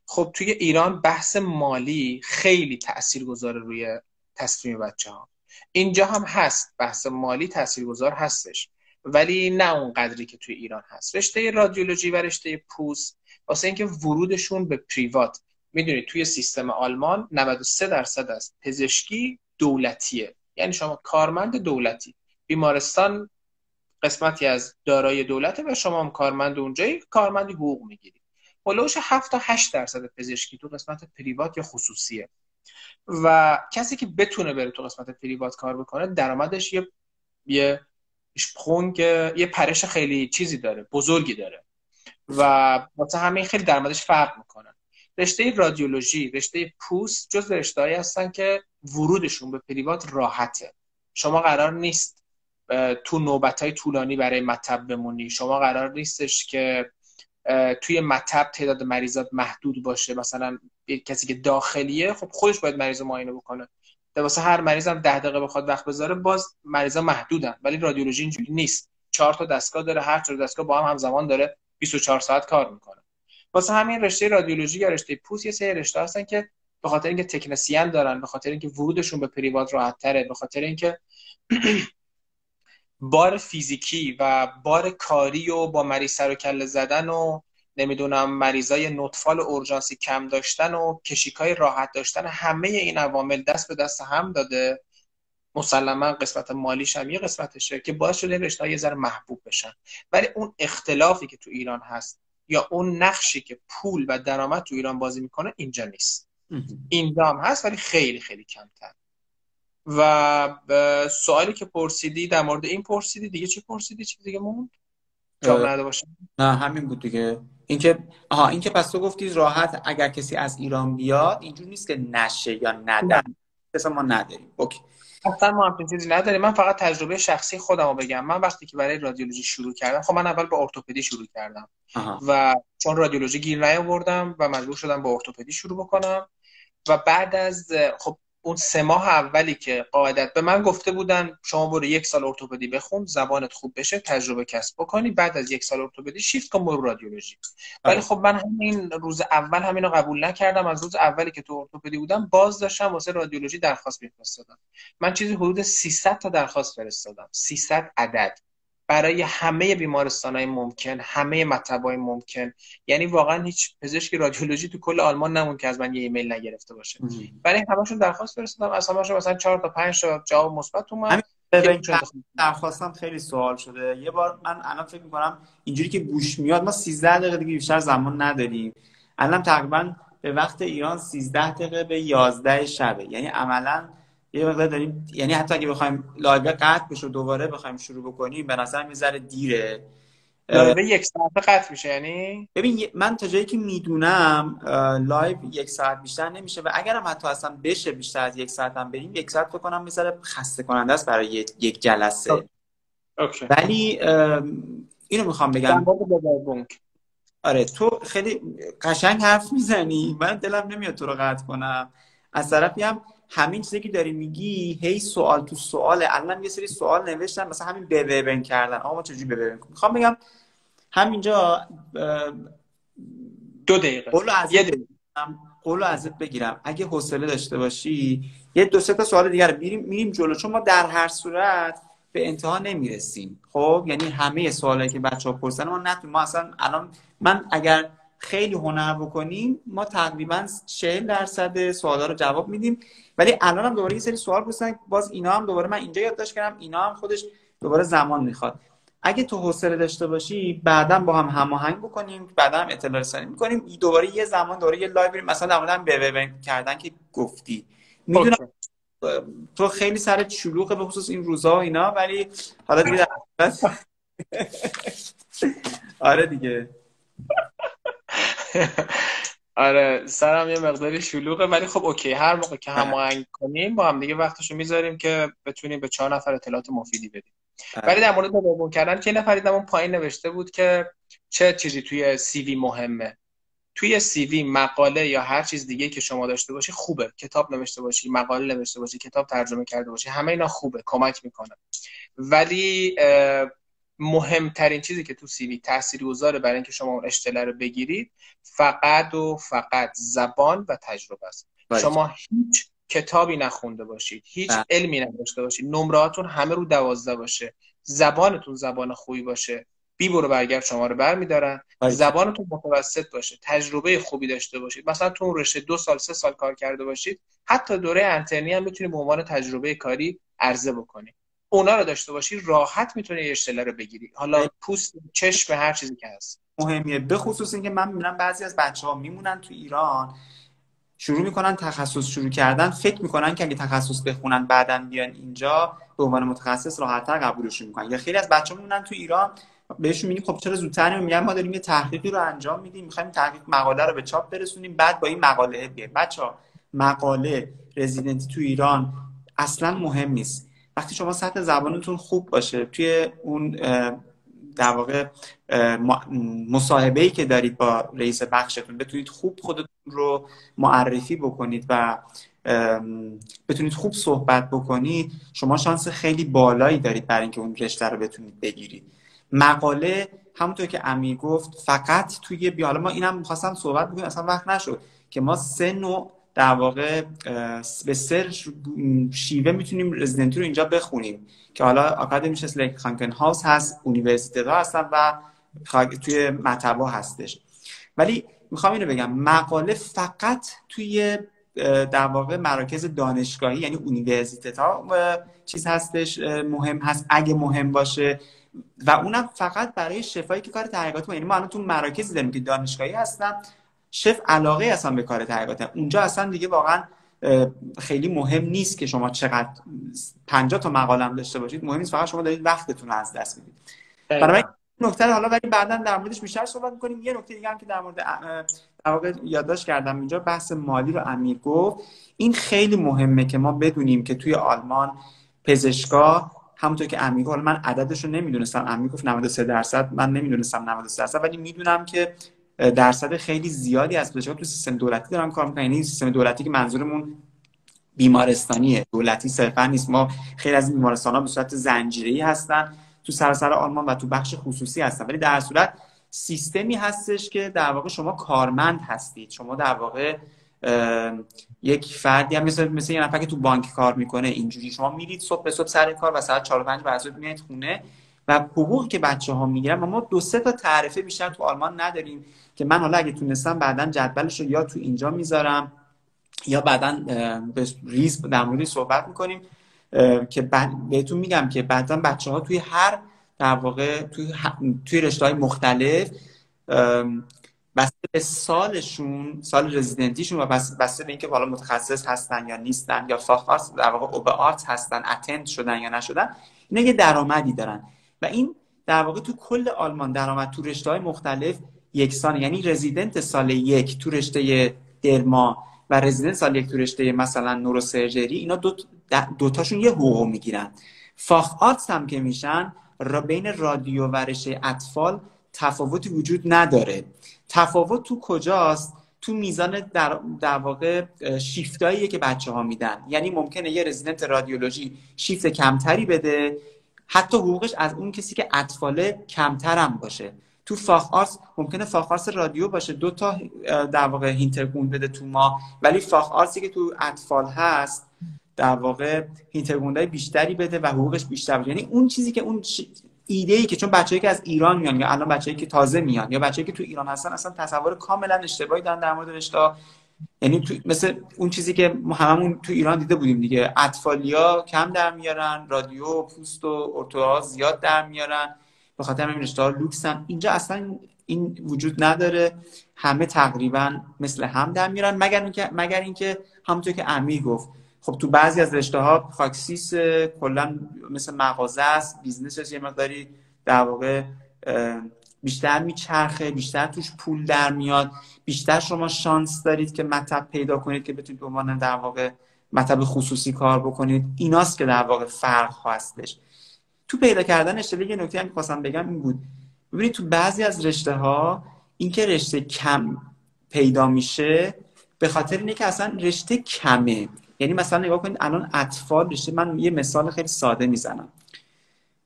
خب توی ایران بحث مالی خیلی تأثیر گذاره روی تصمیم بچه ها اینجا هم هست بحث مالی تاثیرگذار هستش. ولی نه اون قدری که توی ایران هست. رشته رادیولوژی و رشته پوست واسه اینکه ورودشون به پریوات. می‌دونید توی سیستم آلمان 93 درصد از پزشکی دولتیه. یعنی شما کارمند دولتی. بیمارستان قسمتی از دارای دولته و شما هم کارمند اونجایی کارمندی حقوق می‌گیرید هلوش 7 تا 8 درصد پزشکی تو قسمت پریوات یا خصوصیه. و کسی که بتونه بره تو قسمت پریوات کار بکنه درآمدش یه یه شپخونگ یه پرش خیلی چیزی داره بزرگی داره. و واسه همین خیلی درآمدش فرق می‌کنه. رشته رادیولوژی رشته پوست جز رشته‌ای هستن که ورودشون به پریوات راحته. شما قرار نیست تو نوبت های طولانی برای مطب بمونی. شما قرار نیستش که توی مطب تعداد مریضات محدود باشه. مثلا کسی که داخلیه خب خودش باید مریض معاینه بکنه. واسه هر مریض هم ده دقیقه بخواد وقت بذاره باز مریضا محدودن. ولی رادیولوژی اینجوری نیست. چهار تا دستگاه داره هر چهار دستگاه با هم همزمان داره 24 ساعت کار می‌کنه. واسه همین رشته رادیولوژی یا رشته پوست یه سری رشته هستن که به خاطر اینکه تکنسین دارن به خاطر اینکه ورودشون به پریوات راحت تره به خاطر اینکه بار فیزیکی و بار کاری و با مریض سر و کله زدن و نمی‌دونم مریضای نطفال اورژانسی کم داشتن و کشیکای راحت داشتن همه این عوامل دست به دست هم داده. مسلما قسمت مالیش هم یه قسمتشه که باعث شده رشته یه ذره محبوب بشن. ولی اون اختلافی که تو ایران هست یا اون نقشی که پول و درآمد تو ایران بازی می‌کنه اینجا نیست. اینجا هم هست ولی خیلی خیلی کمتر. و سوالی که پرسیدی در مورد این پرسیدی دیگه چی پرسیدی؟ چی دیگه موند؟ نه همین بود دیگه. اینکه آها اینکه پس تو گفتی راحت اگر کسی از ایران بیاد اینجور نیست که نشه یا ندن مثلا ما نداریم. اوکی. اصلا ما هم چیزی نداریم. من فقط تجربه شخصی خودم رو بگم. من وقتی که برای رادیولوژی شروع کردم خب من اول با ارتوپدی شروع کردم. و چون رادیولوژی گیر نیاوردم و مجبور شدم با ارتوپدی شروع بکنم. و بعد از خب اون سه ماه اولی که قاعدت به من گفته بودن شما برو یک سال ارتوپدی بخون زبانت خوب بشه تجربه کسب بکنی بعد از یک سال ارتوپدی شیفت کن برو رادیولوژی. ولی خب من همین روز اول همینو قبول نکردم از روز اولی که تو ارتوپدی بودم باز داشتم واسه رادیولوژی درخواست میفرستادم. من چیزی حدود 300 تا درخواست فرستادم. 300 عدد. برای همه بیمارستان های ممکن همه مطب های ممکن. یعنی واقعا هیچ پزشک رادیولوژی تو کل آلمان نمون که از من یه ایمیل نگرفته باشه. برای همشون درخواست فرستادم از همشون مثلا 4 تا 5 تا جواب مثبت اومد. درخواستم خیلی سوال شده. یه بار من الان فکر می‌کنم اینجوری که گوش میاد ما 13 دقیقه دیگه بیشتر زمان نداریم. الان تقریبا به وقت ایران 13 دقیقه به 11 شبه. یعنی عملا یه مقدار داریم یعنی حتی اگه بخوایم لایو قطع بشه دوباره بخوایم شروع بکنیم به نظرم یه ذره دیره. لایو یک ساعت قطع میشه یعنی؟ ببین من تا جایی که می‌دونم لایو یک ساعت بیشتر نمیشه و اگرم حتی اصلا بشه بیشتر از یک ساعت هم بریم یک ساعت بکنم یه ذره خسته کننده است برای یک جلسه. OK. ولی اینو می‌خوام بگم. آره تو خیلی قشنگ حرف می‌زنی. من دلم نمیاد تو رو قطع کنم. از طرفی هم همین چیزی که داری میگی هی سوال تو سواله. الان یه سری سوال نوشتن مثلا همین بن کردن. آقا ما چجوری بن می‌خوام بگم همینجا دو دقیقه. قولو از یه دقیقه. قولو ازت بگیرم. اگه حوصله داشته باشی یه دو سه تا سوال دیگر میریم میریم جلو. چون ما در هر صورت به انتها نمی‌رسیم. خب؟ یعنی همه سوالایی که بچه ها پرسن ما نتونیم. ما اصلا الان من اگر خیلی هنر بکنیم ما تقریبا 40 درصد سوالا رو جواب میدیم. ولی الان هم دوباره یه سری سوال پرسیدن باز اینا هم دوباره من اینجا یادداشت کردم اینا هم خودش دوباره زمان می‌خواد. اگه تو حوصله داشته باشی بعدا با هم هماهنگ بکنیم بعدا هم اطلاع رسانی می‌کنیم. دوباره یه زمان دوباره یه لایو بریم. مثلا در مورد به کردن که گفتی. می‌دونم تو خیلی سر شلوغه به خصوص این روزا و اینا ولی حالا دیگه آره دیگه. آره سرم یه مقداری شلوغه ولی خب اوکی هر موقع که هماهنگ کنیم با هم دیگه وقتشو می‌ذاریم که بتونیم به چهار نفر اطلاعات مفیدی بدیم. ولی در مورد دوم کردن که نفری اون پایین نوشته بود که چه چیزی توی سی وی مهمه. توی سی وی مقاله یا هر چیز دیگه که شما داشته باشی خوبه. کتاب نوشته باشی مقاله نوشته باشی کتاب ترجمه کرده باشی همه اینا خوبه کمک می‌کنه. ولی مهمترین چیزی که تو سیوی گذاره برای اینکه شما اون اشتله رو بگیرید فقط و فقط زبان و تجربه است. شما هیچ کتابی نخونده باشید هیچ بله. علمی نداشته باشید. نمراتون همه رو دوازده باشه. زبانتون زبان خوبی باشه. بی برو برگرد شما رو برمیدارن. زبانتون متوسط باشه. تجربه خوبی داشته باشید. مثلا تو اون رشته دو سال سه سال کار کرده باشید حتی دوره انترنی هم می‌تونید به عنوان تجربه کاری عرضه بکنید. اونا رو داشته باشی راحت می‌تونی یه اشتله رو بگیری. حالا پوست چشم هر چیزی که هست. مهمیه. به خصوص اینکه من می‌بینم بعضی از بچه ها میمونن تو ایران شروع می‌کنن تخصص شروع کردن. فکر می‌کنن که اگه تخصص بخونن بعدا بیان اینجا به عنوان متخصص راحتتر قبولشون می‌کنن. یا خیلی از بچه ها میمونن تو ایران بهشون میگیم خب چرا زودتر میگن ما داریم یه تحقیقی رو انجام میدیم. می‌خوایم تحقیق مقاله رو به چاپ برسونیم. بعد با این مقاله بیایم. بچه مقاله رزیدنتی تو ایران اصلا مهم نیست. وقتی شما سطح زبانتون خوب باشه توی اون در واقع مصاحبه ای که دارید با رئیس بخشتون بتونید خوب خودتون رو معرفی بکنید و بتونید خوب صحبت بکنید شما شانس خیلی بالایی دارید برای اینکه اون رشته رو بتونید بگیرید. مقاله همونطور که امیر گفت فقط توی بیا حالا ما اینم می‌خواستم صحبت بکنیم اصلا وقت نشد که ما سه نوع در واقع به سر شیوه می‌تونیم رزیدنتی رو اینجا بخونیم که حالا آکادمی لک خانکن هاوس هست اونیورسیته ها هستن و توی مطبع هستش. ولی می‌خوام اینو بگم مقاله فقط توی در واقع مراکز دانشگاهی یعنی اونیورسیته ها چیز هستش مهم هست اگه مهم باشه. و اونم فقط برای شفایی که کار تحقیقاتی یعنی ما الان تو مراکزی داریم که دانشگاهی هستن. شف علاقه اصلا به کار تحقیقات اونجا اصلا دیگه واقعا خیلی مهم نیست که شما چقدر 50 تا مقاله هم داشته باشید. مهم نیست فقط شما دارید وقتتون رو از دست می‌دید. برای نکته حالا ولی بعدا در موردش بیشتر صحبت می‌کنیم یه نکته دیگه هم که در مورد در واقع یادداشت کردم اینجا بحث مالی رو امیر گفت. این خیلی مهمه که ما بدونیم که توی آلمان پزشکا همونطور که امیر گفت من عددش رو نمی‌دونستم. امیر گفت 93 درصد من نمی‌دونستم 93 درصد ولی می‌دونم که درصد خیلی زیادی از پزشکا تو سیستم دولتی دارن کار می‌کنن. یعنی سیستم دولتی که منظورمون بیمارستانیه. دولتی صرفا نیست. ما خیلی از بیمارستان ها به صورت زنجیره‌ای هستن. تو سراسر آلمان و تو بخش خصوصی هستن. ولی در صورت سیستمی هستش که در واقع شما کارمند هستید. شما در واقع یک فردی هم مثل مثل یه نفر که تو بانک کار می‌کنه. اینجوری شما میرید صبح به صبح سر کار و ساعت 4 و 5 بعد میاد خونه. و حقوقی که بچه ها می‌گیرن ما دو سه تا تعرفه بیشتر تو آلمان نداریم. که من حالا اگه تونستم بعدا جدولش رو یا تو اینجا می‌ذارم یا بعدا به ریز در موردی صحبت می‌کنیم که بهتون میگم که بعدا بچه ها توی هر در واقع توی, توی رشته های مختلف بسته به سالشون سال رزیدنتیشون و بسته به اینکه حالا متخصص هستن یا نیستن یا فاخ در واقع اوب آرت هستن اتند شدن یا نشدن اینا یه درآمدی دارن. و این در واقع تو کل آلمان درآمد تو رشته های مختلف یکسانه یعنی رزیدنت سال یک تو رشته درما و رزیدنت سال یک تو رشته مثلا نوروسرجری اینا دو دوتاشون یه حقوق می‌گیرن. فاخ آرتس هم که میشن را بین رادیو و رشته اطفال تفاوتی وجود نداره. تفاوت تو کجاست؟ تو میزان در, در واقع شیفتاییه که بچه ها میدن. یعنی ممکنه یه رزیدنت رادیولوژی شیفت کمتری بده حتی حقوقش از اون کسی که اطفاله کمتر هم باشه. تو Facharzt ممکنه Facharzt رادیو باشه. دو تا در واقع Hintergrund بده تو ماه. ولی Facharzt ی که تو اطفال هست در واقع Hintergrund های بیشتری بده و حقوقش بیشتر باشه. یعنی اون چیزی که اون ایده ای که چون بچه‌ای که از ایران میان یا الان بچه‌ای که تازه میان یا بچه‌ای که تو ایران هستن اصلا تصور کاملا اشتباهی دارن در مورد رشته. یعنی تو مثل اون چیزی که ما هممون تو ایران دیده بودیم دیگه. اطفالیا کم در میارن رادیو پوست و ارتوها زیاد در میارن. به خاطر همین رشته لوکسن. اینجا اصلا این وجود نداره. همه تقریبا مثل هم در میارن مگر اینکه مگر اینکه همونطور که امیر گفت خب تو بعضی از رشته ها خاکسیس کلا مثل مغازه است بیزنسش یه مقداری در واقع بیشتر میچرخه بیشتر توش پول در میاد. بیشتر شما شانس دارید که مطب پیدا کنید که بتونید به عنوان در واقع مطب خصوصی کار بکنید. ایناست که در واقع فرق هستش. تو پیدا کردن اشتباه یه نکته هم خواستم بگم این بود. ببینید تو بعضی از رشته ها اینکه رشته کم پیدا میشه به خاطر اینه که اصلا رشته کمه. یعنی مثلا نگاه کنید الان اطفال رشته من یه مثال خیلی ساده می‌زنم.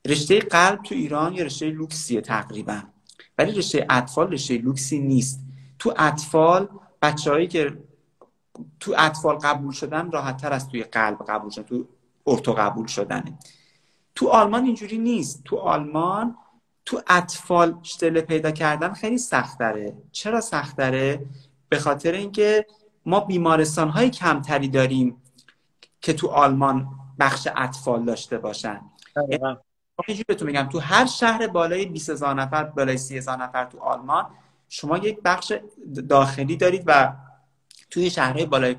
رشته قلب تو ایران یه رشته لوکسیه تقریبا. ولی رشته اطفال رشته لوکسی نیست. تو اطفال بچههایی که تو اطفال قبول شدن راحت تر از توی قلب قبول شدن تو ارتو قبول شدنه. تو آلمان اینجوری نیست. تو آلمان تو اطفال شتله پیدا کردن خیلی سخت داره چرا سخت داره به خاطر اینکه ما بیمارستان های کمتری داریم که تو آلمان بخش اطفال داشته باشن. اینجوری بهتون میگم تو هر شهر بالای 20 هزار نفر بالای 30 هزار نفر تو آلمان شما یک بخش داخلی دارید و توی شهرهای بالای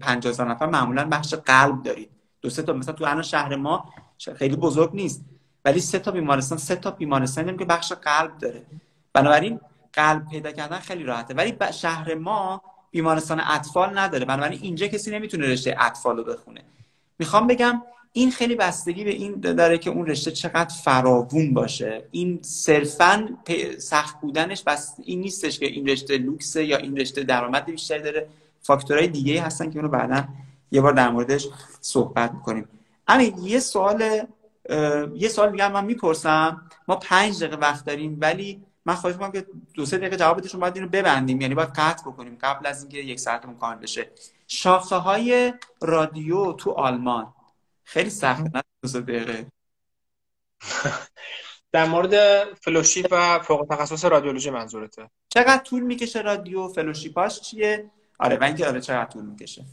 50 هزار نفر معمولا بخش قلب دارید. دو سه تا مثلا تو الان شهر ما خیلی بزرگ نیست. ولی سه تا بیمارستان سه تا بیمارستان داریم که بخش قلب داره. بنابراین قلب پیدا کردن خیلی راحته. ولی شهر ما بیمارستان اطفال نداره. بنابراین اینجا کسی نمی‌تونه رشته اطفال رو بخونه. می‌خوام بگم این خیلی بستگی به این داره که اون رشته چقدر فراوون باشه. این صرفا سخت بودنش بس این نیستش که این رشته لوکسه یا این رشته درآمد بیشتری داره. فاکتورهای دیگه هستن که اونو بعدا یه بار در موردش صحبت می‌کنیم همین یه سوال یه سوال دیگه من می‌پرسم. ما پنج دقیقه وقت داریم ولی من خواهش می‌کنم که دو سه دقیقه جواب بدید باید اینو ببندیم. یعنی باید قطع بکنیم قبل از اینکه یک ساعتمون کامل بشه. شاخه های رادیو تو آلمان. خیلی سخت نه؟ دو دقیقه. در مورد فلوشیپ و فوق تخصص رادیولوژی منظورته. چقدر طول می‌کشه رادیو؟ فلوشیپاش چیه؟ آره و اینکه آره چقدر طول می‌کشه.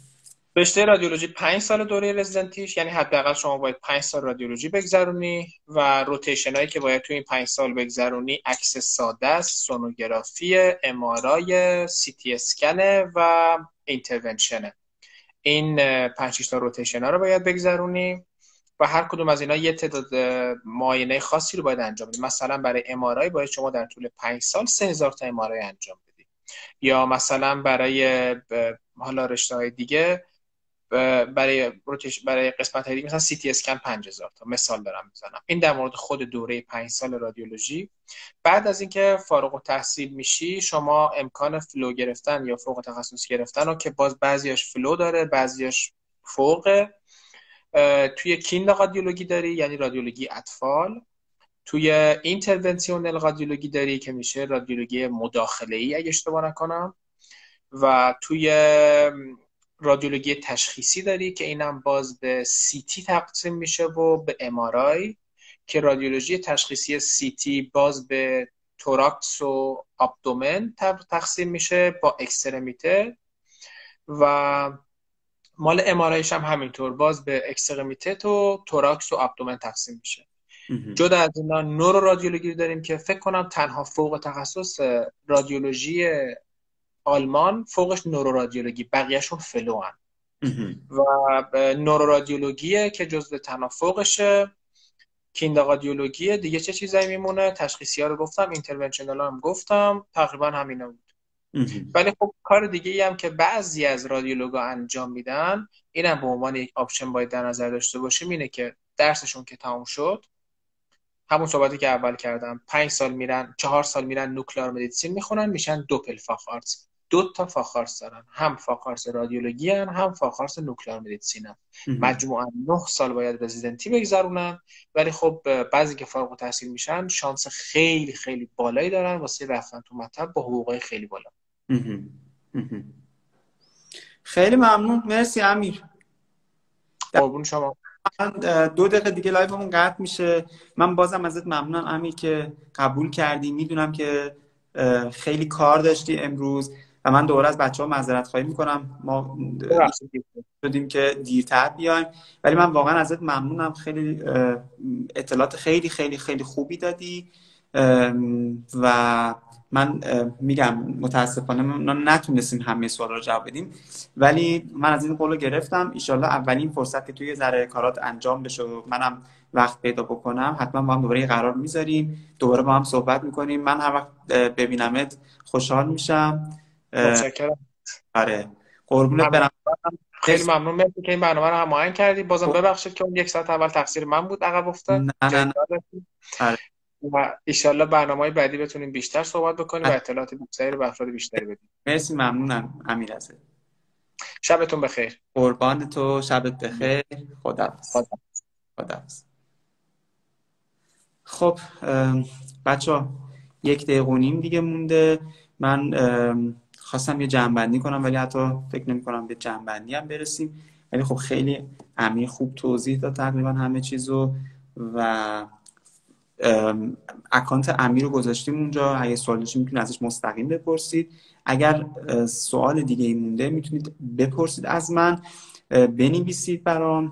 رشته رادیولوژی 5 سال دوره رزیدنتیش یعنی حداقل شما باید 5 سال رادیولوژی بگذرونی و rotation هایی که باید توی این 5 سال بگذرونی عکس ساده است سونوگرافی امارای سی تی اسکن و intervention ه این 5 تا rotation ها رو باید بگذرونی و هر کدوم از اینا یه تعداد معاینه خاصی رو باید انجام بدید مثلا برای امارای باید شما در طول 5 سال 3000 تا امارای انجام بدید یا مثلا برای حالا رشته های دیگه برای برای قسمت های دیگه مثلا سی تی اسکن 5000 تا مثال دارم می‌زنم. این در مورد خود دوره 5 سال رادیولوژی. بعد از اینکه فارغ التحصیل میشی شما امکان فلو گرفتن یا فوق تخصص گرفتن رو که باز بعضیاش فلو داره بعضیاش فوق توی Kinderradiologie داری یعنی رادیولوژی اطفال. توی interventionelle Radiologie داری که میشه رادیولوژی مداخله ای اگه اشتباه نکنم. و توی رادیولوژی تشخیصی داری که اینم باز به CT تقسیم میشه و به امارای که رادیولوژی تشخیصی CT باز به Thorax و Abdomen تقسیم میشه با Extremität و مال امارایش هم همینطور باز به Extremität و Thorax و Abdomen تقسیم میشه. جدا از اینا نورو رادیولوژی داریم که فکر کنم تنها فوق تخصص رادیولوژی آلمان فوقش نورورادیولوژی بقیهشون فلو هن. و نورورادیولوژیه که جزو تنها فوقشه. Kinderradiologie ه دیگه چه چیزایی میمونه؟ تشخیصی ها رو گفتم interventional هم گفتم تقریبا همینا بود. ولی خب کار دیگه ای هم که بعضی از رادیولوگا انجام میدن اینم به عنوان یک آپشن باید در نظر داشته باشیم اینه که درسشون که تموم شد همون صحبتی که اول کردم پنج سال میرن چهار سال میرن Nuklearmedizin می‌خونن میشن Doppelfacharzt دو تا Facharzt دارن. هم Facharzt رادیولوژی هم هم Facharzt Nuklearmedizin مجموعا نه سال باید رزیدنتی بگذرونن ولی خب بعضی که فارغ التحصیل میشن شانس خیلی خیلی بالایی دارن واسه رفتن تو مطب با حقوقای خیلی بالا. خیلی ممنون. مرسی امیر. قربون شما. دو دقیقه دیگه لایومون قطع میشه. من بازم ازت ممنونم امیر که قبول کردی. می‌دونم که خیلی کار داشتی امروز. و من دوباره از بچه ها معذرت خواهی می‌کنم. ما شدیم که دیرتر بیایم. ولی من واقعا ازت ممنونم. خیلی اطلاعات خیلی خیلی خیلی خوبی دادی. و من میگم متاسفانه ما نتونستیم همه سوال رو جواب بدیم. ولی من از این قول گرفتم. ایشالله اولین فرصت که توی ذره کارات انجام بشه و منم وقت پیدا بکنم حتما با هم دوباره قرار می‌ذاریم. دوباره با هم صحبت می‌کنیم. من هر وقت ببینمت خوشحال میشم. متشکرم. آره. قربونت برم. خیلی ممنون. مرسی که این برنامه رو هماهنگ کردی. بازم خب. ببخشید که اون یک ساعت اول تقصیر من بود عقب افتاد. نه نه نه. آره. و ایشالله برنامه های بعدی بتونیم بیشتر صحبت بکنیم و اطلاعات بیشتری رو به افراد بیشتری بدیم. مرسی ممنونم. امیر ازت شبتون بخیر. قربان تو. شبت بخیر. خدا. خدا خب بچه یک دقیقه نیم دیگه مونده. من خواستم یه جنبندی کنم ولی حتی فکر نمی کنم به جنبندی هم برسیم. ولی خب خیلی امیر خوب توضیح داد تقریبا همه چیزو و اکانت امیر رو گذاشتیم اونجا. اگه سوال داشتید می‌تونید ازش مستقیم بپرسید. اگر سوال دیگه ای مونده می‌تونید بپرسید از من. بنویسید برام.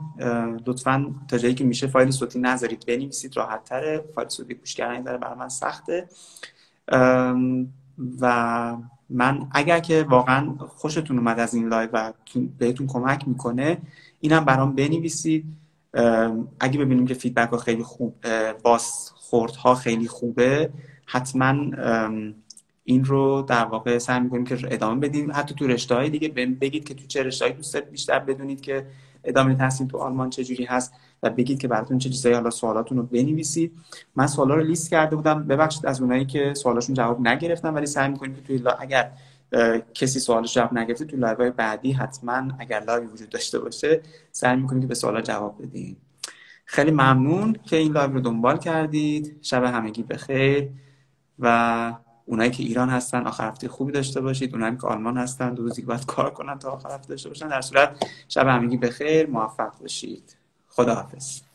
لطفا تا جایی که میشه فایل صوتی نذارید بنویسید راحت تره. فایل صوتی گوش کردن برای من سخته. و من اگر که واقعا خوشتون اومد از این لایو و بهتون کمک می‌کنه اینم برام بنویسید. اگه ببینیم که فیدبک ها خیلی خوب باز ها خیلی خوبه حتما این رو در واقع سعی می‌کنیم که ادامه بدیم. حتی تو رشته های دیگه بگید که تو چه رشته دوست بیشتر بدونید که ادامه تحصیل تو آلمان چجوری هست. و بگید که براتون چه چیزایی حالا سوالاتون رو بنویسید. من سوالا رو لیست کرده بودم. ببخشید از اونایی که سوالاشون جواب نگرفتم ولی سعی می‌کنیم که توی اگر کسی سوالش جواب نگرفته تو لایو بعدی حتما اگر لایو وجود داشته باشه سعی می‌کنیم که به سوالا جواب بدیم. خیلی ممنون که این لایو رو دنبال کردید. شب همگی بخیر. و اونایی که ایران هستن آخر هفته خوبی داشته باشید. اونایی که آلمان هستن دو روزی باید کار کنن تا آخر هفته داشته باشن. در صورت شب همگی بخیر. موفق باشید. خداحافظ.